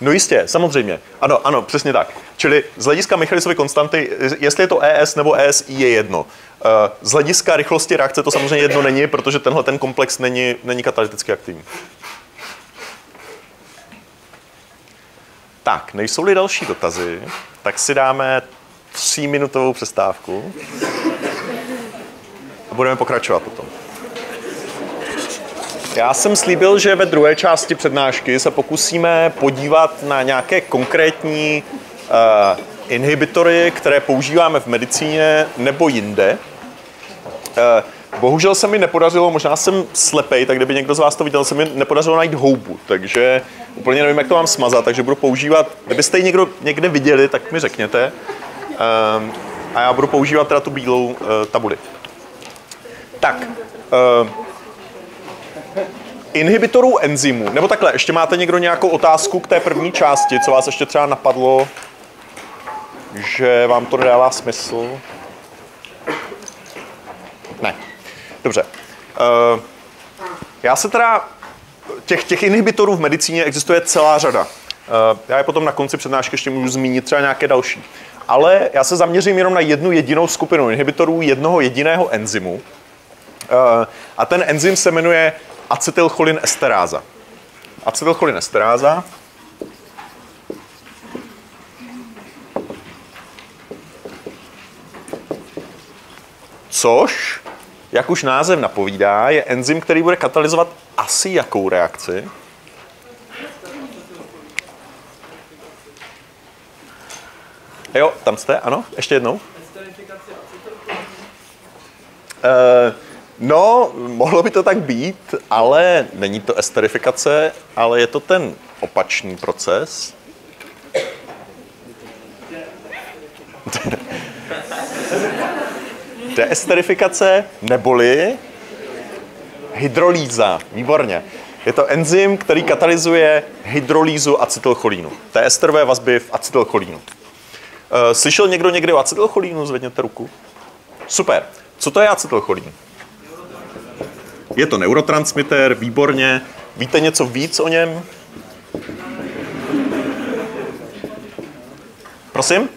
No jistě, samozřejmě. Ano, ano, přesně tak. Čili z hlediska Michalisovy konstanty, jestli je to ES nebo ESI, je jedno. Eh, z hlediska rychlosti reakce to samozřejmě jedno není, protože tenhle ten komplex není, není katalyticky aktivní. Tak, nejsou-li další dotazy, tak si dáme tříminutovou přestávku a budeme pokračovat potom. Já jsem slíbil, že ve druhé části přednášky se pokusíme podívat na nějaké konkrétní uh, inhibitory, které používáme v medicíně nebo jinde. Uh, bohužel se mi nepodařilo, možná jsem slepej, tak kdyby někdo z vás to viděl, se mi nepodařilo najít houbu, takže úplně nevím, jak to mám smazat, takže budu používat, kdybyste ji někdo někde viděli, tak mi řekněte. Uh, a já budu používat teda tu bílou uh, tabuli. Tak, uh, inhibitorů enzymů, nebo takhle, ještě máte někdo nějakou otázku k té první části, co vás ještě třeba napadlo, že vám to nedává smysl? Ne. Dobře. Uh, já se teda, těch, těch inhibitorů v medicíně existuje celá řada. Uh, já je potom na konci přednášky ještě můžu zmínit třeba nějaké další. Ale já se zaměřím jenom na jednu jedinou skupinu inhibitorů jednoho jediného enzymu. Uh, a ten enzym se jmenuje acetylcholin esteráza. Acetylcholin esteráza. což, jak už název napovídá, je enzym, který bude katalyzovat asi jakou reakci? Jo, tam jste, ano, ještě jednou no, mohlo by to tak být, ale není to esterifikace, ale je to ten opačný proces. (laughs) Deesterifikace neboli hydrolýza. Výborně. Je to enzym, který katalyzuje hydrolýzu acetylcholínu. Té esterové vazby v acetylcholínu. Eh, slyšel někdo někdy o acetylcholínu? Zvedněte ruku. Super. Co to je acetylcholín? Je to neurotransmitter, výborně. Víte něco víc o něm? Prosím?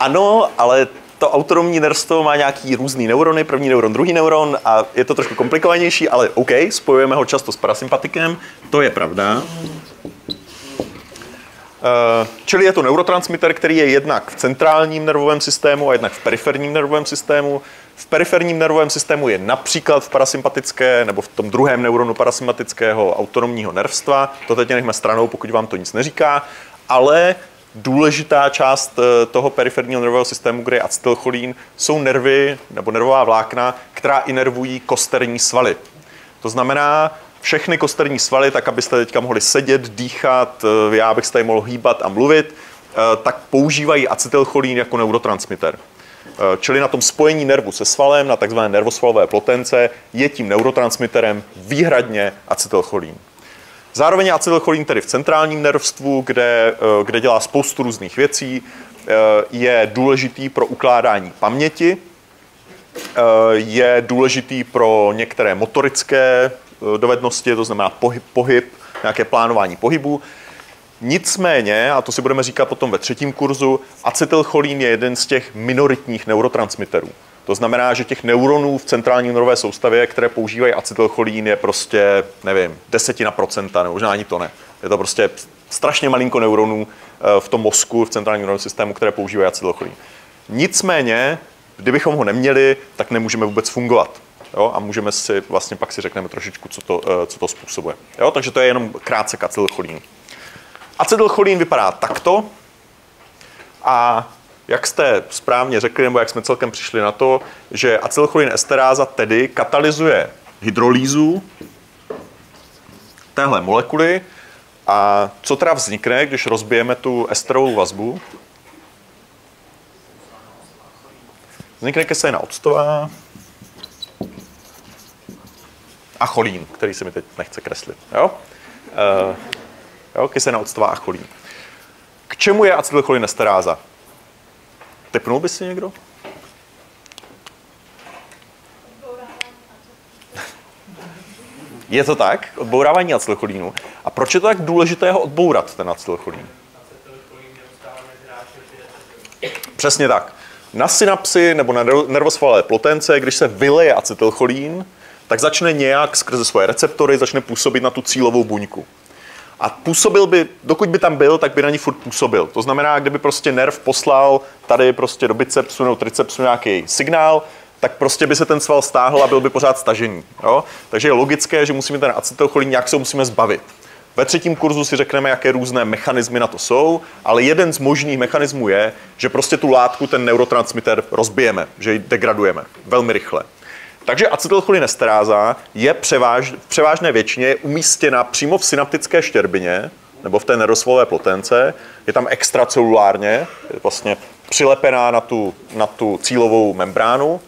Ano, ale to autonomní nerstvo má nějaký různý neurony, první neuron, druhý neuron a je to trošku komplikovanější, ale OK, spojujeme ho často s parasympatikem, to je pravda. Uh, čili je to neurotransmitter, který je jednak v centrálním nervovém systému a jednak v periferním nervovém systému. V periferním nervovém systému je například v parasympatické nebo v tom druhém neuronu parasympatického autonomního nervstva. To teď nechme stranou, pokud vám to nic neříká. Ale důležitá část eh, toho periferního nervového systému, kde je acetylcholín, jsou nervy nebo nervová vlákna, která inervují kosterní svaly. To znamená, všechny kosterní svaly, tak abyste teďka mohli sedět, dýchat, eh, já bych se tady mohl hýbat a mluvit, eh, tak používají acetylcholín jako neurotransmitter. Čili na tom spojení nervu se svalem, na takzvané nervosvalové plotence, je tím neurotransmitterem výhradně acetylcholín. Zároveň je acetylcholín tedy v centrálním nervstvu, kde, eh, kde dělá spoustu různých věcí. Eh, je důležitý pro ukládání paměti, eh, je důležitý pro některé motorické dovednosti, to znamená pohyb, pohyb nějaké plánování pohybu. Nicméně, a to si budeme říkat potom ve třetím kurzu, acetylcholín je jeden z těch minoritních neurotransmiterů. To znamená, že těch neuronů v centrální neuronové soustavě, které používají acetylcholín, je prostě, nevím, desetina procenta, nebo možná ani to ne. Je to prostě strašně malinko neuronů eh, v tom mozku, v centrálním neuronovém systému, které používají acetylcholín. Nicméně, kdybychom ho neměli, tak nemůžeme vůbec fungovat. Jo? A můžeme si, vlastně pak si řekneme trošičku, co to, eh, co to způsobuje. Jo? Takže to je jenom krátce k acetylcholínu. Acetylcholín vypadá takto a jak jste správně řekli, nebo jak jsme celkem přišli na to, že acylcholin esteráza tedy katalyzuje hydrolýzu téhle molekuly a co teda vznikne, když rozbijeme tu esterovou vazbu? Vznikne kyselina octová a cholín, který se mi teď nechce kreslit. Jo? Uh, jo, kyselina octová a cholín. K čemu je acetylcholin esteráza? Tepnul by si někdo? Je to tak? Odbourávání acetylcholínu. A proč je to tak důležité ho odbourat, ten acetylcholín? Přesně tak. Na synapsy nebo na nervosvalé plotence, když se vyleje acetylcholín, tak začne nějak skrze svoje receptory, začne působit na tu cílovou buňku. A působil by, dokud by tam byl, tak by na ní furt působil. To znamená, kdyby prostě nerv poslal tady prostě do bicepsu nebo tricepsu nějaký signál, tak prostě by se ten sval stáhl a byl by pořád stažený. Jo? Takže je logické, že musíme ten acetylcholin nějak se musíme zbavit. Ve třetím kurzu si řekneme, jaké různé mechanismy na to jsou, ale jeden z možných mechanismů je, že prostě tu látku, ten neurotransmitter rozbijeme, že ji degradujeme velmi rychle. Takže acetylcholinesteráza je převáž, v převážné většině umístěna přímo v synaptické štěrbině, nebo v té nerozvolové plotence. Je tam extracelulárně, je vlastně přilepená na tu, na tu cílovou membránu.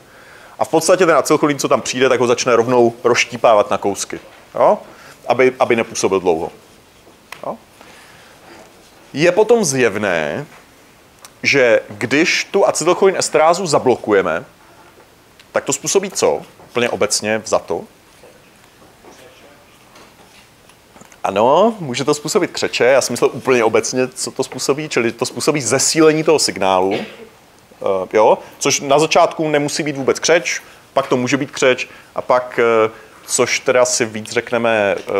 A v podstatě ten acetylcholin, co tam přijde, tak ho začne rovnou rozštípávat na kousky, jo? Aby, aby nepůsobil dlouho. Jo? Je potom zjevné, že když tu acetylcholin esterázu zablokujeme, tak to způsobí co? Úplně obecně vzato. Ano, může to způsobit křeče. Já si myslel úplně obecně, co to způsobí, čili to způsobí zesílení toho signálu, uh, jo? což na začátku nemusí být vůbec křeč, pak to může být křeč a pak, uh, což teda si víc řekneme uh,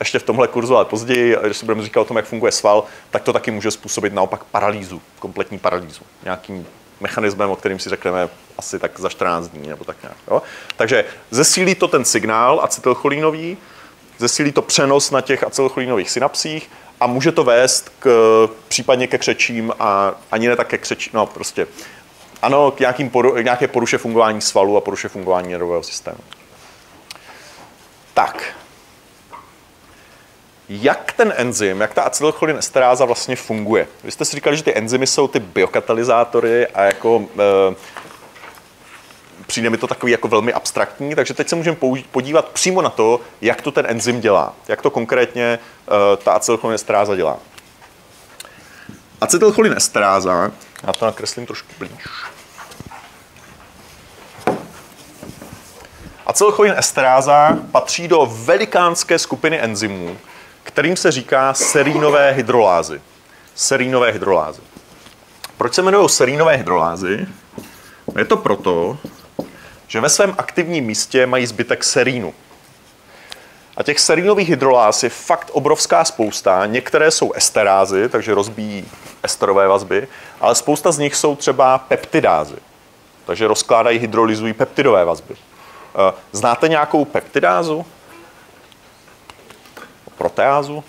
ještě v tomhle kurzu, ale později, když si budeme říkat o tom, jak funguje sval, tak to taky může způsobit naopak paralýzu, kompletní paralýzu, nějakým mechanismem, o kterým si řekneme asi tak za 14 dní nebo tak nějak. Jo? Takže zesílí to ten signál acetylcholínový, zesílí to přenos na těch acetylcholínových synapsích a může to vést k, případně ke křečím a ani ne tak ke křečím, no prostě ano, k nějakým poru, nějaké poruše fungování svalu a poruše fungování nervového systému. Tak. Jak ten enzym, jak ta acetylcholinesteráza vlastně funguje? Vy jste si říkali, že ty enzymy jsou ty biokatalyzátory a jako e, přijde mi to takový jako velmi abstraktní, takže teď se můžeme podívat přímo na to, jak to ten enzym dělá, jak to konkrétně e, ta acetylcholinesteráza dělá. Acetylcholinesteráza, já to nakreslím trošku blíž. Acylchoin esteráza patří do velikánské skupiny enzymů, kterým se říká serínové hydrolázy. Serínové hydrolázy. Proč se jmenují serínové hydrolázy? Je to proto, že ve svém aktivním místě mají zbytek serínu. A těch serínových hydroláz je fakt obrovská spousta. Některé jsou esterázy, takže rozbíjí esterové vazby, ale spousta z nich jsou třeba peptidázy. Takže rozkládají, hydrolyzují peptidové vazby. Eh, znáte nějakou peptidázu? Proteázu?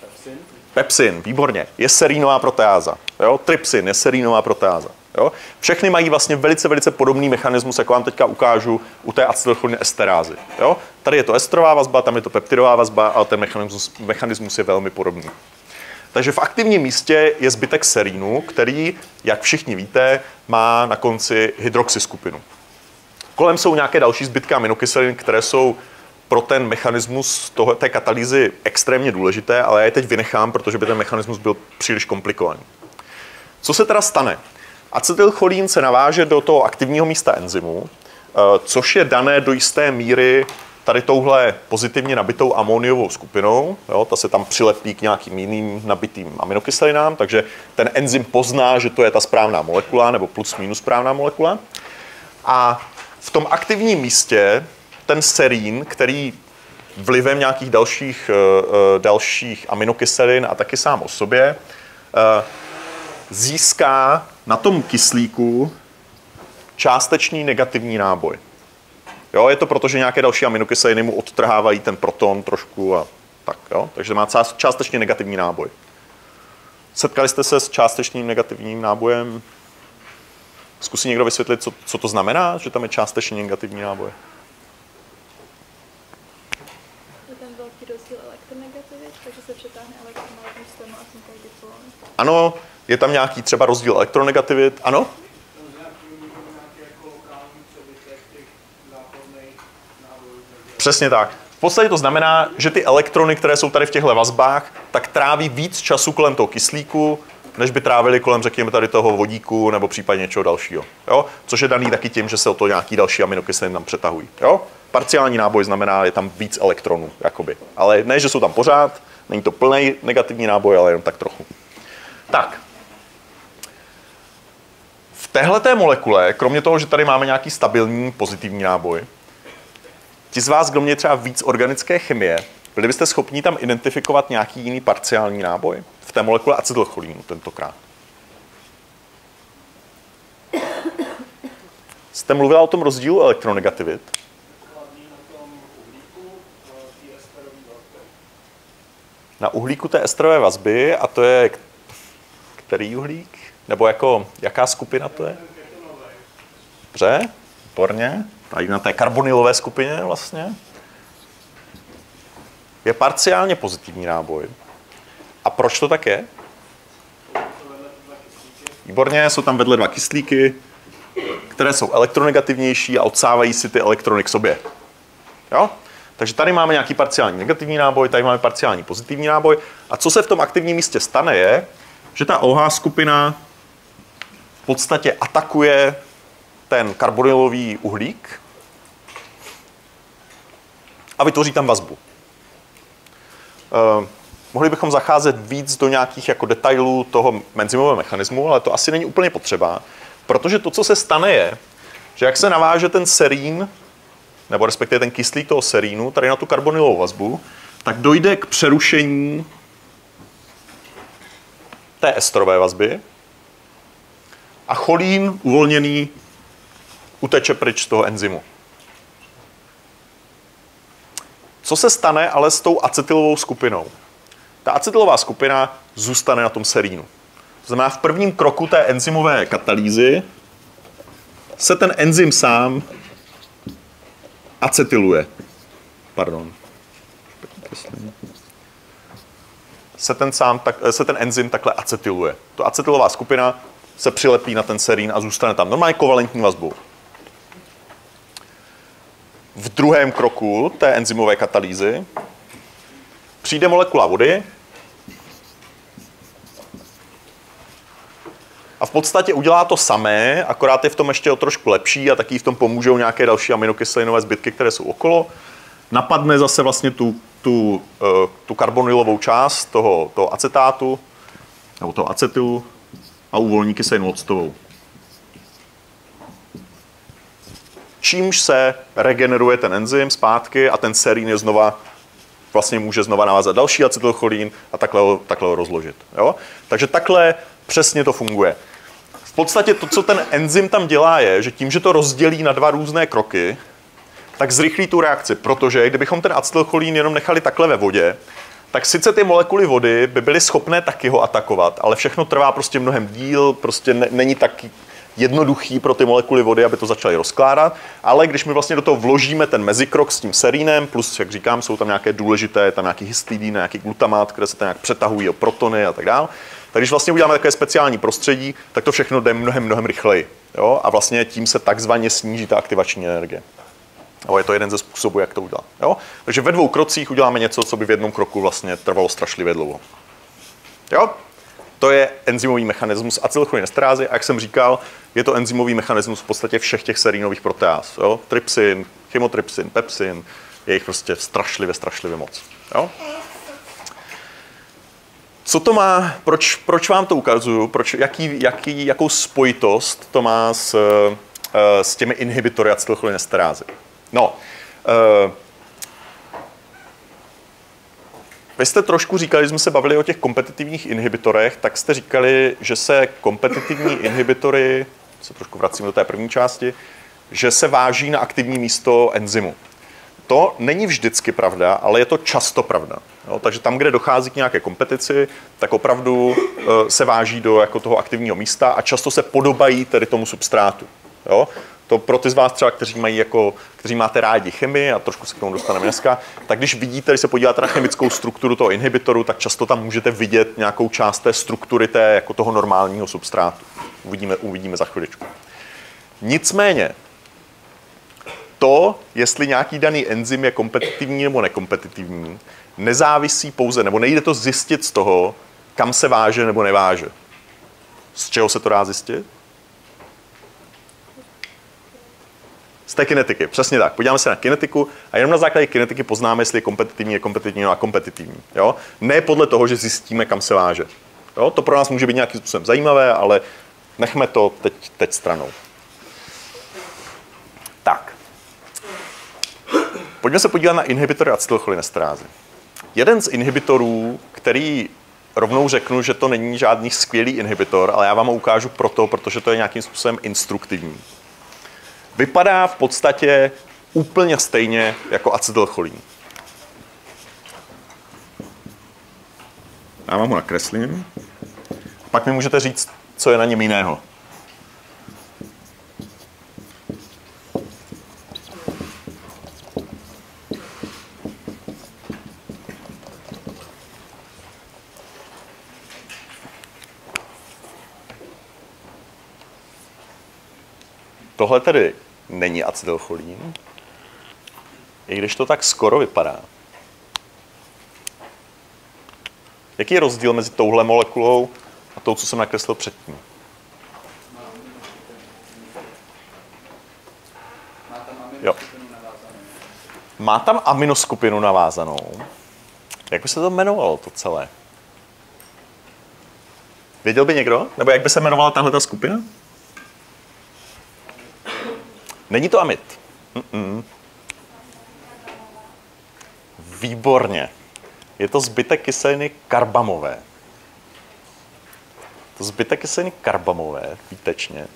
Pepsin. Pepsin, výborně. Je serínová proteáza. Jo? Trypsin je serínová proteáza. Jo? Všechny mají vlastně velice, velice podobný mechanismus, jako vám teďka ukážu u té acetylcholine esterázy. Jo? Tady je to esterová vazba, tam je to peptidová vazba, ale ten mechanismus, mechanismus je velmi podobný. Takže v aktivním místě je zbytek serínu, který, jak všichni víte, má na konci hydroxyskupinu. Kolem jsou nějaké další zbytky aminokyselin, které jsou pro ten mechanismus toho, té katalýzy extrémně důležité, ale já je teď vynechám, protože by ten mechanismus byl příliš komplikovaný. Co se teda stane? Acetylcholín se naváže do toho aktivního místa enzymu, eh, což je dané do jisté míry tady touhle pozitivně nabitou amoniovou skupinou. Jo, ta se tam přilepí k nějakým jiným nabitým aminokyselinám, takže ten enzym pozná, že to je ta správná molekula nebo plus minus správná molekula. A v tom aktivním místě ten serín, který vlivem nějakých dalších, uh, dalších aminokyselin a taky sám o sobě, uh, získá na tom kyslíku částečný negativní náboj. Jo, je to proto, že nějaké další aminokyseliny mu odtrhávají ten proton trošku a tak, jo? takže má částečně negativní náboj. Setkali jste se s částečným negativním nábojem Zkusí někdo vysvětlit, co, co to znamená, že tam je částečně negativní náboj? Je tam velký rozdíl elektronegativit, takže se přetáhne elektron na jednu stranu a vznikají dipol. Ano, je tam nějaký třeba rozdíl elektronegativit, ano? Přesně tak. V podstatě to znamená, že ty elektrony, které jsou tady v těchto vazbách, tak tráví víc času kolem toho kyslíku, než by trávili kolem, řekněme, tady toho vodíku nebo případně něčeho dalšího. Jo? Což je daný taky tím, že se o to nějaký další aminokyseliny tam přetahují. Jo? Parciální náboj znamená, je tam víc elektronů, jakoby. Ale ne, že jsou tam pořád, není to plný negativní náboj, ale jenom tak trochu. Tak. V téhle molekule, kromě toho, že tady máme nějaký stabilní pozitivní náboj, ti z vás, kdo mě třeba víc organické chemie, byli byste schopni tam identifikovat nějaký jiný parciální náboj? té molekule acetylcholínu tentokrát. Jste mluvila o tom rozdílu elektronegativit? Na uhlíku té esterové vazby, a to je který uhlík? Nebo jako, jaká skupina to je? Dobře, výborně. Tady na té karbonylové skupině vlastně. Je parciálně pozitivní náboj. A proč to tak je? Výborně, jsou tam vedle dva kyslíky, které jsou elektronegativnější a odsávají si ty elektrony k sobě. Jo? Takže tady máme nějaký parciální negativní náboj, tady máme parciální pozitivní náboj. A co se v tom aktivním místě stane je, že ta OH skupina v podstatě atakuje ten karbonylový uhlík a vytvoří tam vazbu. Ehm, Mohli bychom zacházet víc do nějakých jako detailů toho menzimového mechanismu, ale to asi není úplně potřeba, protože to, co se stane, je, že jak se naváže ten serín nebo respektive ten kyslík toho serínu, tady na tu karbonylovou vazbu, tak dojde k přerušení té esterové vazby a cholín uvolněný uteče pryč z toho enzymu. Co se stane ale s tou acetylovou skupinou? Ta acetylová skupina zůstane na tom serínu. To znamená, v prvním kroku té enzymové katalýzy se ten enzym sám acetyluje. Pardon. Se ten, sám, tak, se ten enzym takhle acetyluje. To acetylová skupina se přilepí na ten serín a zůstane tam. Normálně kovalentní vazbou. V druhém kroku té enzymové katalýzy přijde molekula vody a v podstatě udělá to samé, akorát je v tom ještě o trošku lepší a taky v tom pomůžou nějaké další aminokyslinové zbytky, které jsou okolo. Napadne zase vlastně tu, tu, eh, tu karbonylovou část toho, toho acetátu, nebo toho acetylu a uvolní kyselinu octovou. Čímž se regeneruje ten enzym zpátky a ten serín je znova vlastně může znova navázat další acetylcholín a takhle ho, takhle ho rozložit. Jo? Takže takhle přesně to funguje. V podstatě to, co ten enzym tam dělá, je, že tím, že to rozdělí na dva různé kroky, tak zrychlí tu reakci, protože kdybychom ten acetylcholín jenom nechali takhle ve vodě, tak sice ty molekuly vody by byly schopné taky ho atakovat, ale všechno trvá prostě mnohem díl, prostě ne, není tak jednoduchý pro ty molekuly vody, aby to začaly rozkládat, ale když my vlastně do toho vložíme ten mezikrok s tím serínem, plus, jak říkám, jsou tam nějaké důležité, tam nějaký histidín, nějaký glutamát, které se tam nějak přetahují o protony a tak dále, tak když vlastně uděláme takové speciální prostředí, tak to všechno jde mnohem, mnohem rychleji. Jo? A vlastně tím se takzvaně sníží ta aktivační energie. Jo, je to jeden ze způsobů, jak to udělat. Jo? Takže ve dvou krocích uděláme něco, co by v jednom kroku vlastně trvalo strašlivě dlouho. Jo? To je enzymový mechanismus acylcholinesterázy a jak jsem říkal, je to enzymový mechanismus v podstatě všech těch serínových proteáz. Jo? Trypsin, chymotrypsin, pepsin, je jich prostě strašlivě, strašlivě moc. Jo? Co to má, proč, proč vám to ukazuju, proč, jaký, jaký, jakou spojitost to má s, eh, s těmi inhibitory acetylcholinesterázy? No, uh, vy jste trošku říkali, když jsme se bavili o těch kompetitivních inhibitorech, tak jste říkali, že se kompetitivní inhibitory, se trošku vracím do té první části, že se váží na aktivní místo enzymu. To není vždycky pravda, ale je to často pravda. Jo, takže tam, kde dochází k nějaké kompetici, tak opravdu uh, se váží do jako toho aktivního místa a často se podobají tedy tomu substrátu. Jo? To pro ty z vás třeba, kteří, mají jako, kteří máte rádi chemii, a trošku se k tomu dostaneme dneska, tak když vidíte, když se podíváte na chemickou strukturu toho inhibitoru, tak často tam můžete vidět nějakou část té struktury té, jako toho normálního substrátu. Uvidíme, uvidíme za chviličku. Nicméně, to, jestli nějaký daný enzym je kompetitivní nebo nekompetitivní, nezávisí pouze, nebo nejde to zjistit z toho, kam se váže nebo neváže. Z čeho se to dá zjistit? Z té kinetiky, přesně tak. Podíváme se na kinetiku a jenom na základě kinetiky poznáme, jestli je kompetitivní, je kompetitivní a kompetitivní. Jo? Ne podle toho, že zjistíme, kam se váže. Jo? To pro nás může být nějakým způsobem zajímavé, ale nechme to teď, teď stranou. Tak. Pojďme se podívat na inhibitory acetylcholinesterázy. Jeden z inhibitorů, který rovnou řeknu, že to není žádný skvělý inhibitor, ale já vám ho ukážu proto, protože to je nějakým způsobem instruktivní vypadá v podstatě úplně stejně jako acetylcholín. Já vám ho nakreslím. Pak mi můžete říct, co je na něm jiného. Tohle tedy není acetylcholín, i když to tak skoro vypadá. Jaký je rozdíl mezi touhle molekulou a tou, co jsem nakreslil předtím? Jo. Má tam aminoskupinu navázanou. Jak by se to jmenovalo, to celé? Věděl by někdo? Nebo jak by se jmenovala tahle ta skupina? Není to amid. Mm-mm. Výborně. Je to zbytek kyseliny karbamové. To zbytek kyseliny karbamové, výtečně.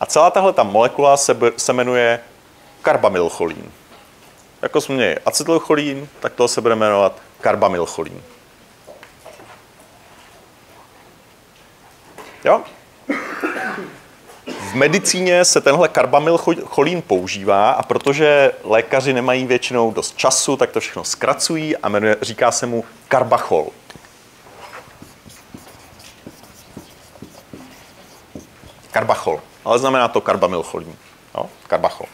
A celá tahle ta molekula se, se jmenuje karbamylcholín. Jako jsme měli acetylcholín, tak toho se bude jmenovat karbamylcholín. Jo? V medicíně se tenhle karbamylcholín používá a protože lékaři nemají většinou dost času, tak to všechno zkracují a jmenuje, říká se mu karbachol. Karbachol, ale znamená to karbamylcholín. Jo? Karbachol.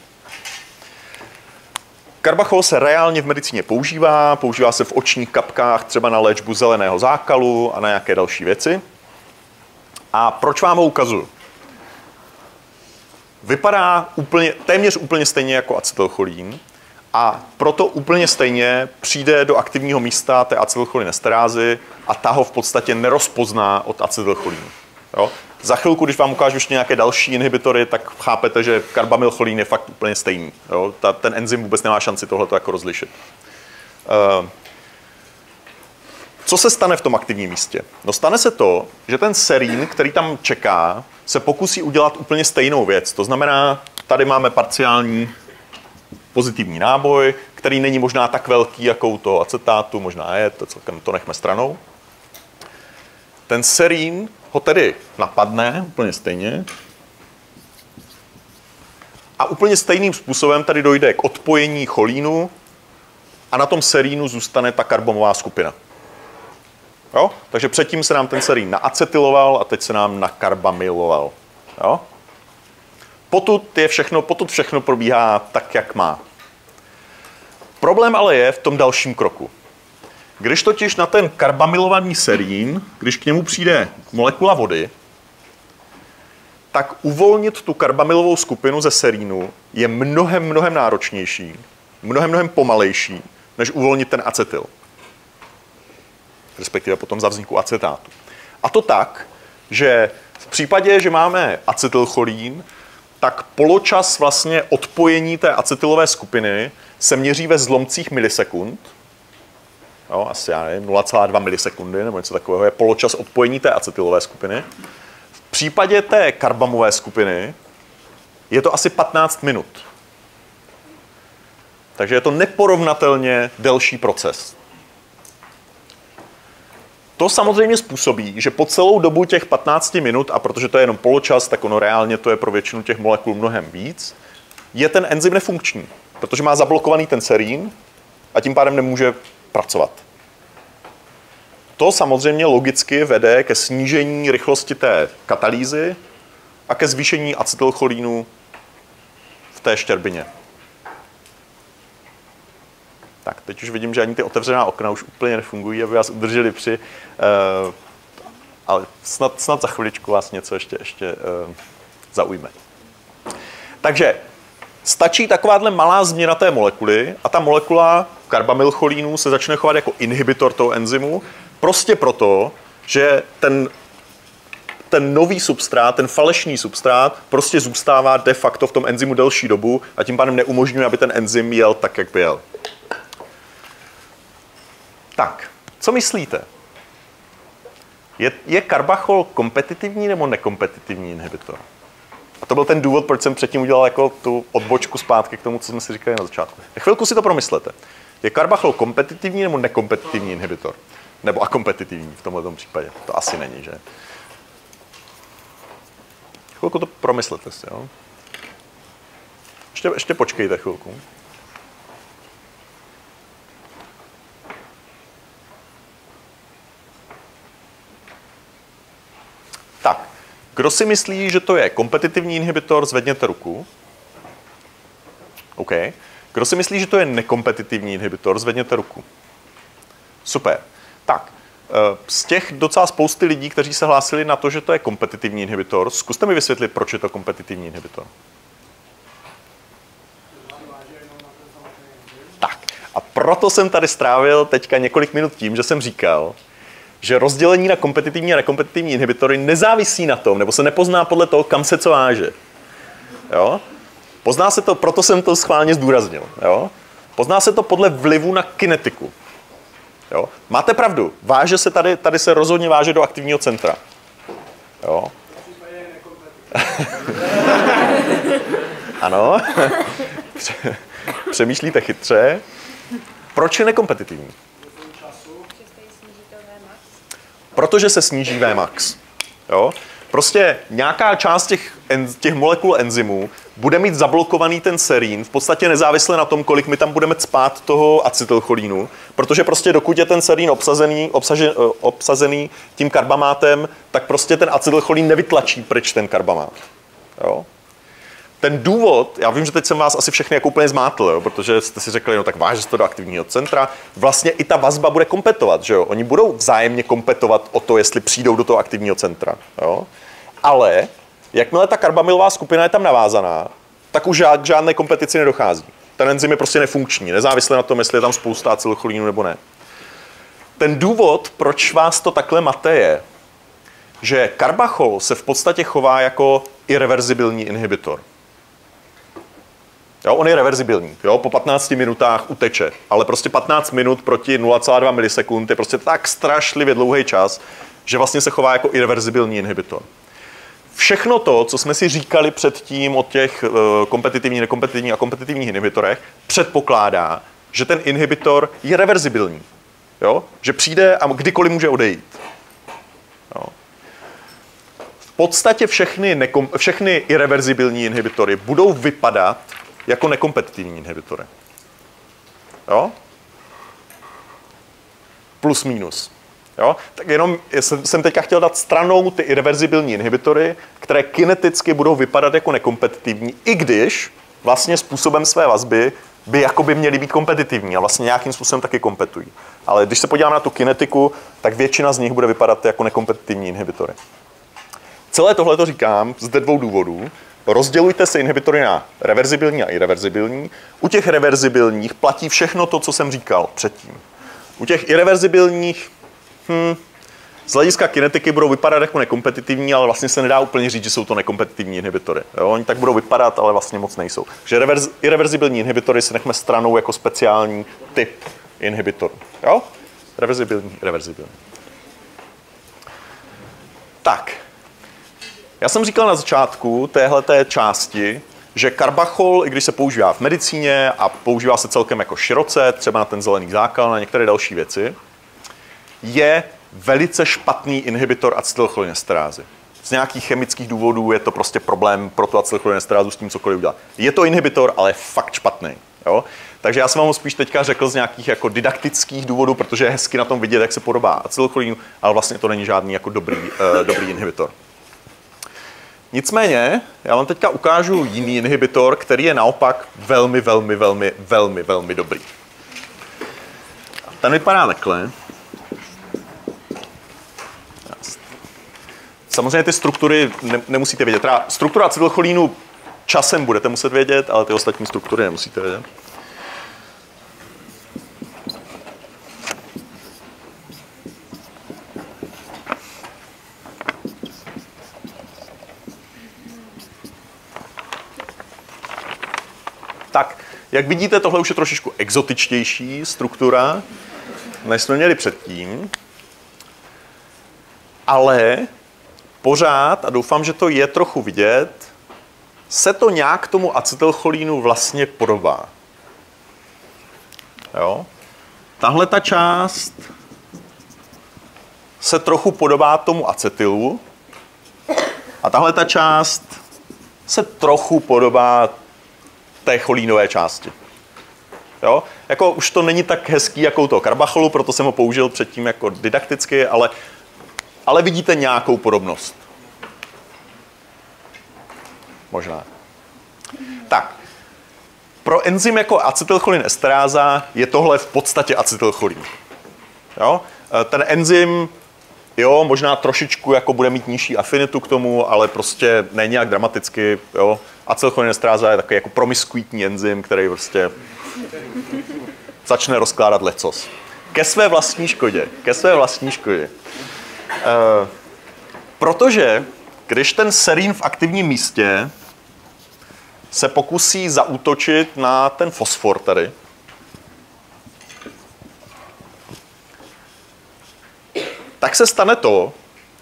Karbachol se reálně v medicíně používá, používá se v očních kapkách, třeba na léčbu zeleného zákalu a na nějaké další věci. A proč vám ho ukazuju? Vypadá úplně, téměř úplně stejně jako acetylcholín a proto úplně stejně přijde do aktivního místa té acetylcholinesterázy a ta ho v podstatě nerozpozná od acetylcholínu. Jo? Za chvilku, když vám ukážu ještě nějaké další inhibitory, tak chápete, že karbamylcholín je fakt úplně stejný. Jo? Ta, ten enzym vůbec nemá šanci tohle jako rozlišit. Uh, co se stane v tom aktivním místě? No stane se to, že ten serín, který tam čeká, se pokusí udělat úplně stejnou věc. To znamená, tady máme parciální pozitivní náboj, který není možná tak velký jako u toho acetátu, možná je, to celkem to nechme stranou. Ten serín ho tedy napadne úplně stejně a úplně stejným způsobem tady dojde k odpojení cholínu a na tom serínu zůstane ta karbomová skupina. Jo? Takže předtím se nám ten serín naacetyloval a teď se nám nakarbamyloval. Jo? Potud, je všechno, potud všechno probíhá tak, jak má. Problém ale je v tom dalším kroku. Když totiž na ten karbamylovaný serín, když k němu přijde molekula vody, tak uvolnit tu karbamylovou skupinu ze serínu je mnohem, mnohem náročnější, mnohem, mnohem pomalejší, než uvolnit ten acetyl respektive potom za vzniku acetátu. A to tak, že v případě, že máme acetylcholín, tak poločas vlastně odpojení té acetylové skupiny se měří ve zlomcích milisekund. Jo, asi já nevím, 0,2 milisekundy nebo něco takového je poločas odpojení té acetylové skupiny. V případě té karbamové skupiny je to asi 15 minut. Takže je to neporovnatelně delší proces. To samozřejmě způsobí, že po celou dobu těch 15 minut, a protože to je jenom poločas, tak ono reálně to je pro většinu těch molekul mnohem víc, je ten enzym nefunkční, protože má zablokovaný ten serín a tím pádem nemůže pracovat. To samozřejmě logicky vede ke snížení rychlosti té katalýzy a ke zvýšení acetylcholínu v té štěrbině. Tak, teď už vidím, že ani ty otevřená okna už úplně nefungují, aby vás udrželi při... Uh, ale snad, snad za chviličku vás něco ještě, ještě uh, zaujme. Takže stačí takováhle malá změna té molekuly a ta molekula karbamylcholínu se začne chovat jako inhibitor toho enzymu, prostě proto, že ten, ten nový substrát, ten falešný substrát, prostě zůstává de facto v tom enzymu delší dobu a tím pádem neumožňuje, aby ten enzym jel tak, jak by jel. Tak, co myslíte? Je, je karbachol kompetitivní nebo nekompetitivní inhibitor? A to byl ten důvod, proč jsem předtím udělal jako tu odbočku zpátky k tomu, co jsme si říkali na začátku. Na chvilku si to promyslete. Je karbachol kompetitivní nebo nekompetitivní inhibitor? Nebo akompetitivní v tomto případě? To asi není, že? Chvilku to promyslete si, jo? Ještě, ještě počkejte chvilku. Tak, kdo si myslí, že to je kompetitivní inhibitor, zvedněte ruku. OK. Kdo si myslí, že to je nekompetitivní inhibitor, zvedněte ruku. Super. Tak, eh, z těch docela spousty lidí, kteří se hlásili na to, že to je kompetitivní inhibitor, zkuste mi vysvětlit, proč je to kompetitivní inhibitor. Tak, a proto jsem tady strávil teďka několik minut tím, že jsem říkal, že rozdělení na kompetitivní a nekompetitivní inhibitory nezávisí na tom, nebo se nepozná podle toho, kam se co váže. Jo? Pozná se to, proto jsem to schválně zdůraznil. Jo? Pozná se to podle vlivu na kinetiku. Jo? Máte pravdu, váže se tady, tady se rozhodně váže do aktivního centra. Jo? (laughs) ano. (laughs) Přemýšlíte chytře. Proč je nekompetitivní? Protože se sníží Vmax. Jo? Prostě nějaká část těch, těch molekul enzymů bude mít zablokovaný ten serín, v podstatě nezávisle na tom, kolik my tam budeme spát toho acetylcholínu, protože prostě dokud je ten serín obsazený, obsažen, eh, obsazený tím karbamátem, tak prostě ten acetylcholín nevytlačí pryč ten karbamát. Jo? Ten důvod, já vím, že teď jsem vás asi všechny jako úplně zmátl, jo, protože jste si řekli, no tak váže to do aktivního centra, vlastně i ta vazba bude kompetovat, že jo? Oni budou vzájemně kompetovat o to, jestli přijdou do toho aktivního centra, jo? Ale jakmile ta karbamilová skupina je tam navázaná, tak už žád, žádné kompetici nedochází. Ten enzym je prostě nefunkční, nezávisle na tom, jestli je tam spousta acylcholínu nebo ne. Ten důvod, proč vás to takhle mate, je, že karbachol se v podstatě chová jako irreverzibilní inhibitor. Jo, on je reverzibilní. Jo, po 15 minutách uteče, ale prostě 15 minut proti 0,2 milisekund je prostě tak strašlivě dlouhý čas, že vlastně se chová jako irreverzibilní inhibitor. Všechno to, co jsme si říkali předtím o těch uh, kompetitivních, nekompetitivních a kompetitivních inhibitorech, předpokládá, že ten inhibitor je reverzibilní. Jo? Že přijde a kdykoliv může odejít. Jo? V podstatě všechny, nekom, všechny irreverzibilní inhibitory budou vypadat jako nekompetitivní inhibitory. Jo? Plus minus. Jo? Tak jenom jsem teďka chtěl dát stranou ty irreverzibilní inhibitory, které kineticky budou vypadat jako nekompetitivní, i když vlastně způsobem své vazby by jakoby měly být kompetitivní a vlastně nějakým způsobem taky kompetují. Ale když se podíváme na tu kinetiku, tak většina z nich bude vypadat jako nekompetitivní inhibitory. Celé tohle to říkám z dvou důvodů. Rozdělujte se inhibitory na reverzibilní a irreverzibilní. U těch reverzibilních platí všechno to, co jsem říkal předtím. U těch irreverzibilních hmm, z hlediska kinetiky budou vypadat jako nekompetitivní, ale vlastně se nedá úplně říct, že jsou to nekompetitivní inhibitory. Jo? Oni tak budou vypadat, ale vlastně moc nejsou. Takže reverz, irreverzibilní inhibitory si nechme stranou jako speciální typ inhibitorů. Jo? Reverzibilní, reverzibilní. Tak, já jsem říkal na začátku téhleté části, že karbachol, i když se používá v medicíně a používá se celkem jako široce, třeba na ten zelený zákal, na některé další věci, je velice špatný inhibitor acetylcholinesterázy. Z nějakých chemických důvodů je to prostě problém pro tu acetylcholinesterázu s tím cokoliv udělat. Je to inhibitor, ale je fakt špatný. Jo? Takže já jsem vám ho spíš teďka řekl z nějakých jako didaktických důvodů, protože je hezky na tom vidět, jak se podobá acetylcholinu, ale vlastně to není žádný jako dobrý, uh, dobrý inhibitor. Nicméně, já vám teďka ukážu jiný inhibitor, který je naopak velmi, velmi, velmi, velmi, velmi dobrý. Ten vypadá takhle. Samozřejmě ty struktury ne, nemusíte vědět. Teda struktura acetylcholínu časem budete muset vědět, ale ty ostatní struktury nemusíte vědět. Tak, jak vidíte, tohle už je trošičku exotičtější struktura, než jsme měli předtím. Ale pořád, a doufám, že to je trochu vidět, se to nějak tomu acetylcholínu vlastně podobá. Jo? Tahle ta část se trochu podobá tomu acetylu a tahle ta část se trochu podobá té cholínové části. Jo? Jako už to není tak hezký jako u toho karbacholu, proto jsem ho použil předtím jako didakticky, ale, ale vidíte nějakou podobnost. Možná. Tak, pro enzym jako acetylcholin esteráza je tohle v podstatě acetylcholin. Jo? E, ten enzym, jo, možná trošičku jako bude mít nižší afinitu k tomu, ale prostě není nějak dramaticky, jo. Acetylcholinestráza je takový jako promiskuitní enzym, který prostě začne rozkládat lecos. Ke své vlastní škodě. Ke své vlastní škodě. E, protože když ten serín v aktivním místě se pokusí zaútočit na ten fosfor tady, tak se stane to,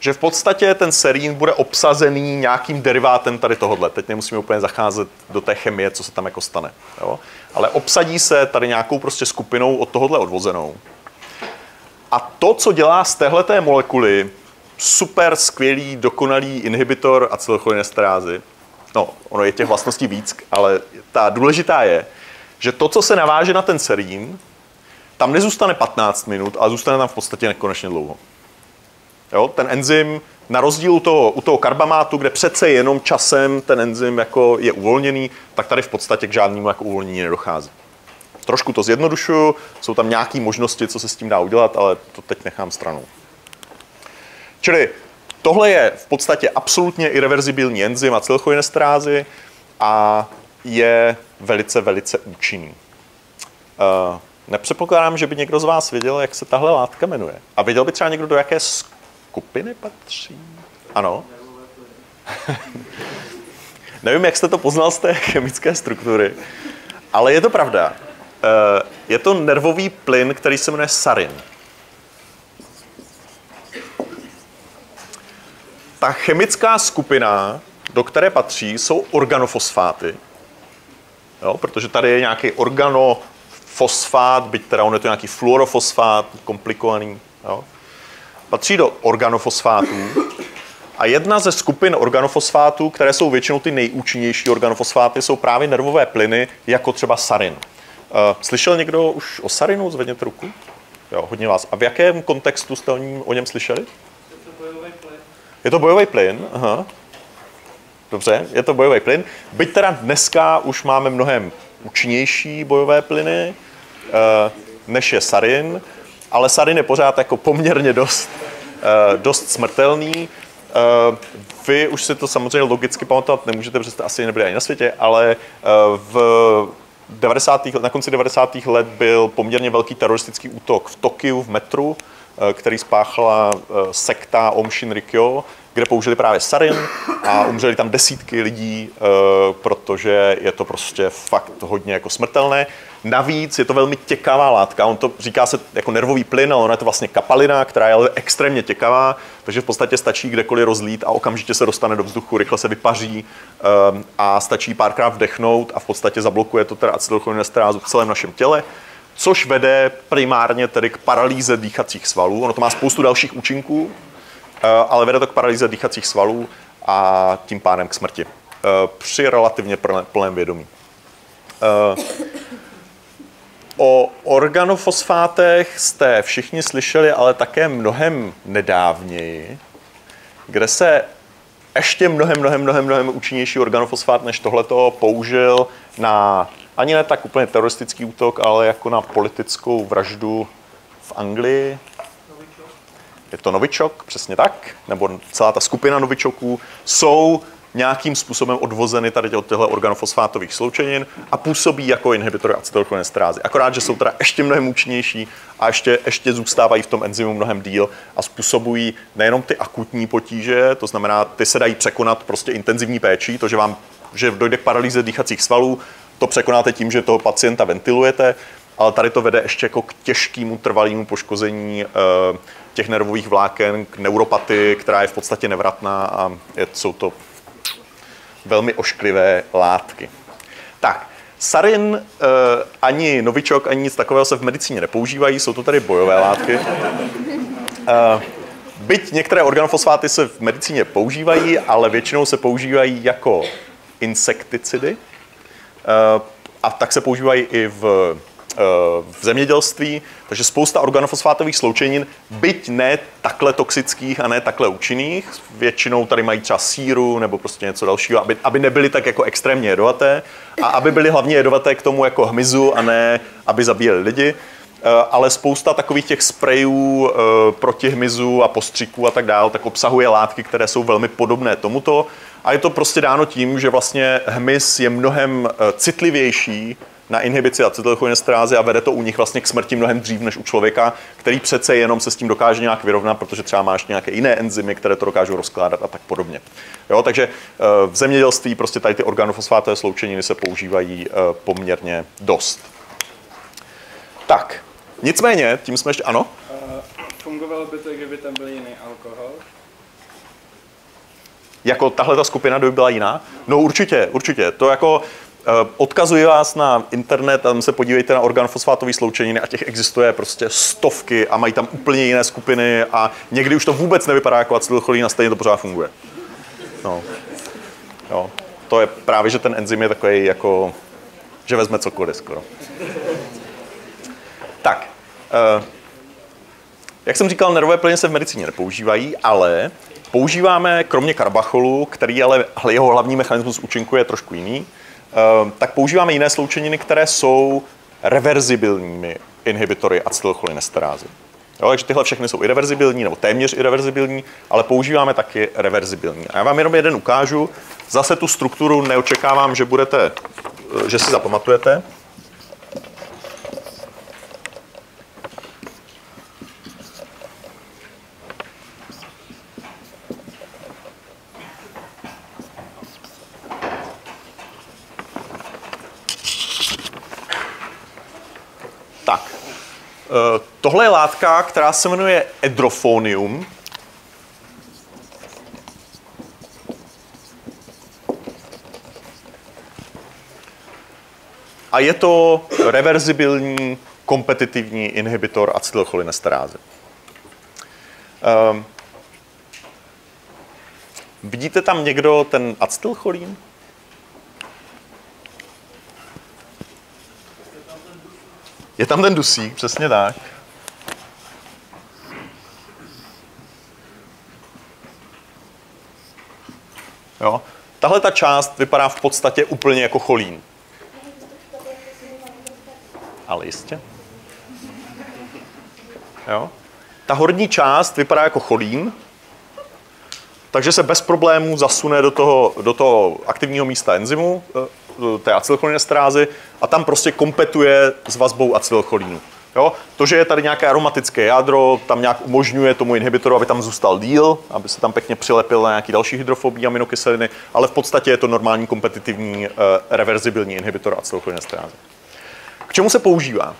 že v podstatě ten serín bude obsazený nějakým derivátem tady tohohle. Teď nemusíme úplně zacházet do té chemie, co se tam jako stane. Jo? Ale obsadí se tady nějakou prostě skupinou od tohohle odvozenou. A to, co dělá z téhleté molekuly super skvělý, dokonalý inhibitor acetylcholinesterázy, no, ono je těch vlastností víc, ale ta důležitá je, že to, co se naváže na ten serín, tam nezůstane 15 minut, ale zůstane tam v podstatě nekonečně dlouho. Jo? Ten enzym, na rozdíl u toho, u toho karbamátu, kde přece jenom časem ten enzym jako je uvolněný, tak tady v podstatě k žádnému jako uvolnění nedochází. Trošku to zjednodušuju, jsou tam nějaké možnosti, co se s tím dá udělat, ale to teď nechám stranou. Čili tohle je v podstatě absolutně irreverzibilní enzym acylcholinesterázy a je velice, velice účinný. Uh, nepředpokládám, že by někdo z vás věděl, jak se tahle látka jmenuje. A věděl by třeba někdo, do jaké skupiny patří? Ano. (laughs) Nevím, jak jste to poznal z té chemické struktury, ale je to pravda. Uh, je to nervový plyn, který se jmenuje sarin. ta chemická skupina, do které patří, jsou organofosfáty. Jo, protože tady je nějaký organofosfát, byť teda on je to nějaký fluorofosfát, komplikovaný. Jo. Patří do organofosfátů. A jedna ze skupin organofosfátů, které jsou většinou ty nejúčinnější organofosfáty, jsou právě nervové plyny, jako třeba sarin. Eh, slyšel někdo už o sarinu? Zvedněte ruku. Jo, hodně vás. A v jakém kontextu jste o, ním, o něm slyšeli? Je to bojový plyn, aha. Dobře, je to bojový plyn. Byť teda dneska už máme mnohem účinnější bojové plyny, eh, než je sarin, ale sarin je pořád jako poměrně dost, eh, dost smrtelný. Eh, vy už si to samozřejmě logicky pamatovat nemůžete, protože jste asi nebyli ani na světě, ale v 90. na konci 90. let byl poměrně velký teroristický útok v Tokiu v metru, Eh, který spáchala eh, sekta Om Shinrikyo, kde použili právě sarin a umřeli tam desítky lidí, eh, protože je to prostě fakt hodně jako smrtelné. Navíc je to velmi těkavá látka, on to říká se jako nervový plyn, ale ona je to vlastně kapalina, která je ale extrémně těkavá, takže v podstatě stačí kdekoliv rozlít a okamžitě se dostane do vzduchu, rychle se vypaří a stačí párkrát vdechnout a v podstatě zablokuje to teda acetylcholinesterázu v celém našem těle což vede primárně tedy k paralýze dýchacích svalů. Ono to má spoustu dalších účinků, eh, ale vede to k paralýze dýchacích svalů a tím pádem k smrti. Eh, při relativně plném vědomí. O organofosfátech jste všichni slyšeli, ale také mnohem nedávněji, kde se ještě mnohem, mnohem, mnohem, mnohem účinnější organofosfát než tohleto použil na ani ne tak úplně teroristický útok, ale jako na politickou vraždu v Anglii. Je to novičok, přesně tak, nebo celá ta skupina novičoků jsou nějakým způsobem odvozeny tady od těchto organofosfátových sloučenin a působí jako inhibitory acetylcholinesterázy. Akorát, že jsou teda ještě mnohem účinnější a ještě, ještě zůstávají v tom enzymu mnohem díl a způsobují nejenom ty akutní potíže, to znamená, ty se dají překonat prostě intenzivní péčí, to, že vám že dojde k paralýze dýchacích svalů, to překonáte tím, že toho pacienta ventilujete, ale tady to vede ještě jako k těžkému trvalému poškození eh, těch nervových vláken, k neuropatii, která je v podstatě nevratná a jsou to velmi ošklivé látky. Tak, sarin, eh, ani novičok, ani nic takového se v medicíně nepoužívají, jsou to tady bojové látky. Eh, byť některé organofosfáty se v medicíně používají, ale většinou se používají jako insekticidy, Eh, a tak se používají i v, v zemědělství, takže spousta organofosfátových sloučenin, byť ne takhle toxických a ne takhle účinných, většinou tady mají třeba síru nebo prostě něco dalšího, aby, aby nebyly tak jako extrémně jedovaté a aby byly hlavně jedovaté k tomu jako hmyzu a ne, aby zabíjeli lidi. Eh, ale spousta takových těch sprejů proti hmyzu a postřiků a tak dále, tak obsahuje látky, které jsou velmi podobné tomuto. A je to prostě dáno tím, že vlastně hmyz je mnohem eh, citlivější na inhibici acetylcholinesterázy a vede to u nich vlastně k smrti mnohem dřív než u člověka, který přece jenom se s tím dokáže nějak vyrovnat, protože třeba máš nějaké jiné enzymy, které to dokážou rozkládat a tak podobně. Jo, takže eh, v zemědělství prostě tady ty organofosfátové sloučeniny se používají eh, poměrně dost. Tak, nicméně, tím jsme ještě, ano? fungovalo by to, kdyby tam byl jiný alkohol? Jako tahle ta skupina by byla jiná? No určitě, určitě. To jako eh, odkazuji vás na internet, tam se podívejte na organofosfátové sloučeniny a těch existuje prostě stovky a mají tam úplně jiné skupiny a někdy už to vůbec nevypadá jako acetylcholín a stejně to pořád funguje. No. Jo. To je právě, že ten enzym je takový jako, že vezme cokoliv skoro. Tak, eh, jak jsem říkal, nervové plyny se v medicíně nepoužívají, ale používáme kromě karbacholu, který ale jeho hlavní mechanismus účinku je trošku jiný, eh, tak používáme jiné sloučeniny, které jsou reverzibilními inhibitory acetylcholinesterázy. Jo, takže tyhle všechny jsou irreverzibilní nebo téměř irreverzibilní, ale používáme taky reverzibilní. A já vám jenom jeden ukážu. Zase tu strukturu neočekávám, že budete, eh, že si zapamatujete. Tak, Eh, tohle je látka, která se jmenuje edrofonium. A je to reverzibilní kompetitivní inhibitor acetylcholinesterázy. Um, vidíte tam někdo ten acetylcholín? Je tam ten dusík, přesně tak. Jo. Tahle ta část vypadá v podstatě úplně jako cholín. Ale jistě. Jo. Ta horní část vypadá jako cholín, takže se bez problémů zasune do toho, do toho aktivního místa enzymu, eh, té acetylcholinesterázy a tam prostě kompetuje s vazbou acetylcholínu. Jo? To, že je tady nějaké aromatické jádro, tam nějak umožňuje tomu inhibitoru, aby tam zůstal díl, aby se tam pěkně přilepil na nějaký další hydrofobní aminokyseliny, ale v podstatě je to normální kompetitivní uh, reverzibilní inhibitor acetylcholinesterázy. K čemu se používá? Uh,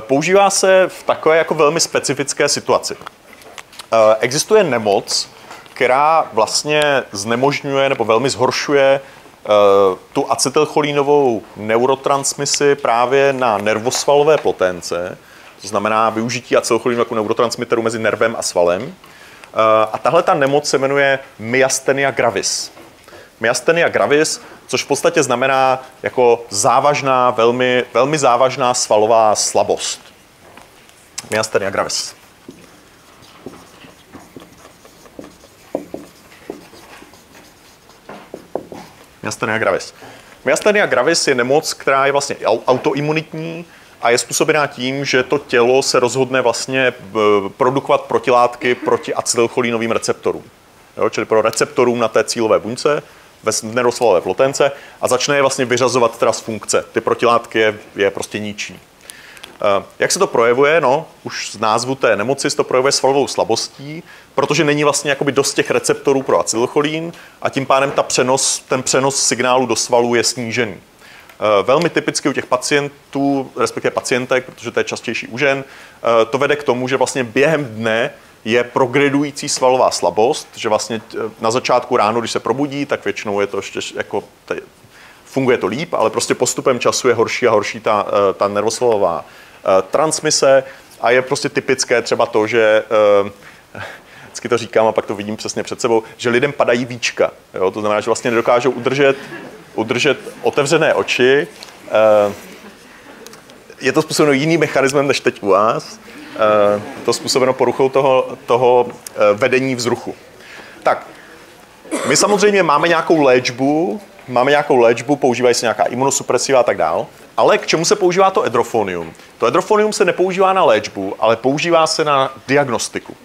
používá se v takové jako velmi specifické situaci. Uh, existuje nemoc, která vlastně znemožňuje nebo velmi zhoršuje tu acetylcholínovou neurotransmisi právě na nervosvalové plotence, to znamená využití acetylcholínu jako neurotransmiteru mezi nervem a svalem. Uh, a tahle ta nemoc se jmenuje myastenia gravis. Myastenia gravis, což v podstatě znamená jako závažná, velmi, velmi závažná svalová slabost. Myastenia gravis. Myastenia gravis. Myastenia gravis je nemoc, která je vlastně autoimunitní a je způsobená tím, že to tělo se rozhodne vlastně eh, produkovat protilátky proti acetylcholínovým receptorům. Jo, čili pro receptorům na té cílové buňce ve nerosvalové plotence a začne je vlastně vyřazovat teda z funkce. Ty protilátky je, je prostě ničí. Eh, jak se to projevuje? No, už z názvu té nemoci se to projevuje svalovou slabostí, protože není vlastně jakoby dost těch receptorů pro acetylcholín a tím pádem ta přenos, ten přenos signálu do svalů je snížený. Eh, velmi typicky u těch pacientů, respektive pacientek, protože to je častější u žen, eh, to vede k tomu, že vlastně během dne je progredující svalová slabost, že vlastně na začátku ráno, když se probudí, tak většinou je to ještě jako funguje to líp, ale prostě postupem času je horší a horší ta, ta nervosvalová Eh, transmise a je prostě typické třeba to, že eh, (laughs) vždycky to říkám a pak to vidím přesně před sebou, že lidem padají víčka. Jo? To znamená, že vlastně nedokážou udržet, udržet otevřené oči. Eh, je to způsobeno jiným mechanismem než teď u vás. To způsobeno poruchou toho, toho vedení vzruchu. Tak, my samozřejmě máme nějakou léčbu, máme nějakou léčbu, používají se nějaká imunosupresiva a tak dál. Ale k čemu se používá to edrofonium? To edrofonium se nepoužívá na léčbu, ale používá se na diagnostiku.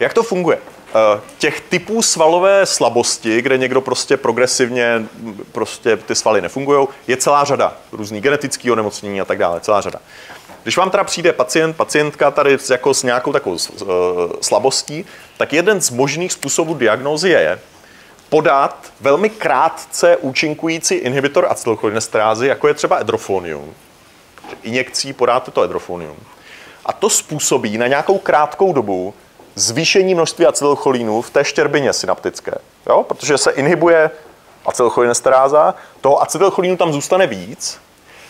Jak to funguje? Eh, těch typů svalové slabosti, kde někdo prostě progresivně prostě ty svaly nefungují, je celá řada. Různý genetický onemocnění a tak dále, celá řada. Když vám teda přijde pacient, pacientka tady jako s nějakou takovou eh, slabostí, tak jeden z možných způsobů diagnózy je, podat velmi krátce účinkující inhibitor acetylcholinesterázy, jako je třeba edrofonium. Injekcí podáte to edrofonium. A to způsobí na nějakou krátkou dobu zvýšení množství acetylcholínu v té štěrbině synaptické. Jo? Protože se inhibuje acetylcholinesteráza, toho acetylcholínu tam zůstane víc,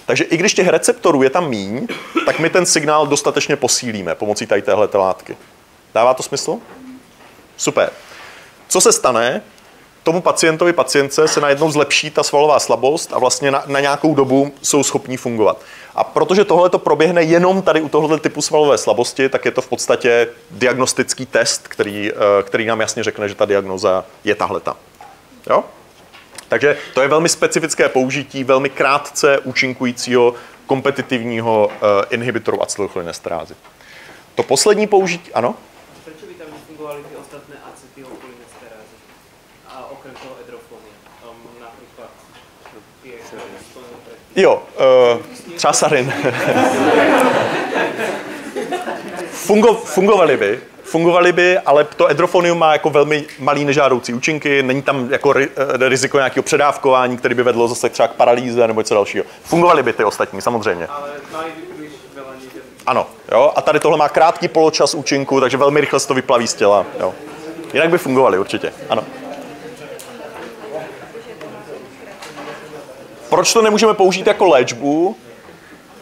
takže i když těch receptorů je tam míň, tak my ten signál dostatečně posílíme pomocí tady téhle látky. Dává to smysl? Super. Co se stane? Tomu pacientovi, pacientce se najednou zlepší ta svalová slabost a vlastně na, na nějakou dobu jsou schopní fungovat. A protože tohle to proběhne jenom tady u tohoto typu svalové slabosti, tak je to v podstatě diagnostický test, který, eh, který nám jasně řekne, že ta diagnoza je tahleta. Jo? Takže to je velmi specifické použití velmi krátce účinkujícího kompetitivního uh, inhibitoru acetylcholinesterázy. To poslední použití, ano? Proč by tam nefungovaly ty ostatné acetylcholinesterázy? A okrem toho edrofonie? Um, například ty, které spomenul předtím. Jo, uh, třeba sarin. Fungo, fungovaly by, fungovaly by, ale to edrofonium má jako velmi malý nežádoucí účinky, není tam jako ri, eh, riziko nějakého předávkování, který by vedlo zase třeba k paralýze nebo něco dalšího. Fungovaly by ty ostatní, samozřejmě. Ale. Ano, jo, a tady tohle má krátký poločas účinku, takže velmi rychle se to vyplaví z těla. Jo. Jinak by fungovaly určitě, ano. Proč to nemůžeme použít jako léčbu?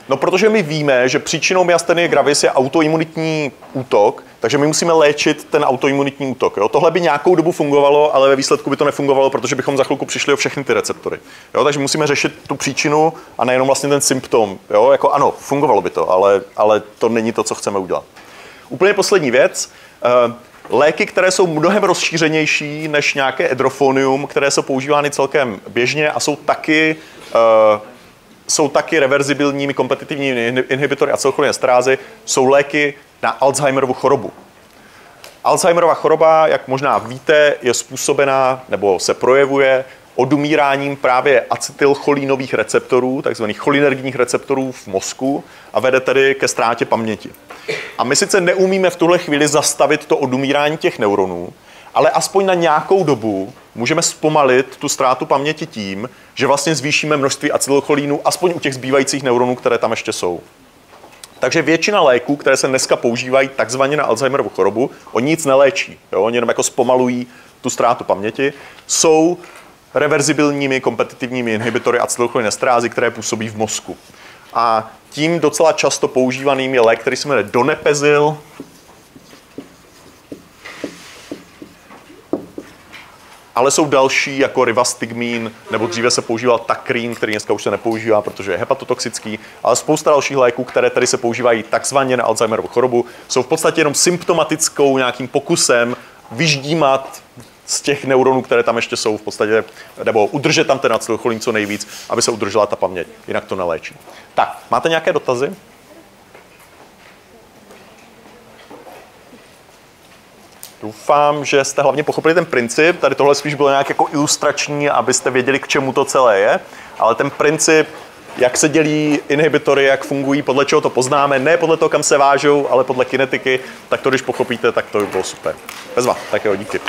No, protože my víme, že příčinou myastenie gravis je autoimunitní útok, takže my musíme léčit ten autoimunitní útok. Jo? Tohle by nějakou dobu fungovalo, ale ve výsledku by to nefungovalo, protože bychom za chvilku přišli o všechny ty receptory. Jo? Takže musíme řešit tu příčinu a nejenom vlastně ten symptom. Jo? Jako ano, fungovalo by to, ale, ale to není to, co chceme udělat. Úplně poslední věc. Eh, Léky, které jsou mnohem rozšířenější než nějaké edrofonium, které jsou používány celkem běžně a jsou taky jsou taky reverzibilními kompetitivními inhibitory acetylcholinesterázy, jsou léky na Alzheimerovu chorobu. Alzheimerova choroba, jak možná víte, je způsobená nebo se projevuje odumíráním právě acetylcholínových receptorů, takzvaných cholinergních receptorů v mozku a vede tedy ke ztrátě paměti. A my sice neumíme v tuhle chvíli zastavit to odumírání těch neuronů, ale aspoň na nějakou dobu můžeme zpomalit tu ztrátu paměti tím, že vlastně zvýšíme množství acetylcholínu aspoň u těch zbývajících neuronů, které tam ještě jsou. Takže většina léků, které se dneska používají takzvaně na Alzheimerovu chorobu, oni nic neléčí. Jo? Oni jenom jako zpomalují tu ztrátu paměti. Jsou reverzibilními kompetitivními inhibitory acetylcholinesterázy, které působí v mozku. A tím docela často používaným je lék, který se jmenuje Donepezil, ale jsou další jako rivastigmín, nebo dříve se používal takrín, který dneska už se nepoužívá, protože je hepatotoxický, ale spousta dalších léků, které tady se používají takzvaně na Alzheimerovu chorobu, jsou v podstatě jenom symptomatickou nějakým pokusem vyždímat z těch neuronů, které tam ještě jsou v podstatě, nebo udržet tam ten acetylcholin co nejvíc, aby se udržela ta paměť, jinak to neléčí. Tak, máte nějaké dotazy? Doufám, že jste hlavně pochopili ten princip. Tady tohle spíš bylo nějak jako ilustrační, abyste věděli, k čemu to celé je. Ale ten princip, jak se dělí inhibitory, jak fungují, podle čeho to poznáme, ne podle toho, kam se vážou, ale podle kinetiky, tak to, když pochopíte, tak to by bylo super. Bezva, tak jo, díky.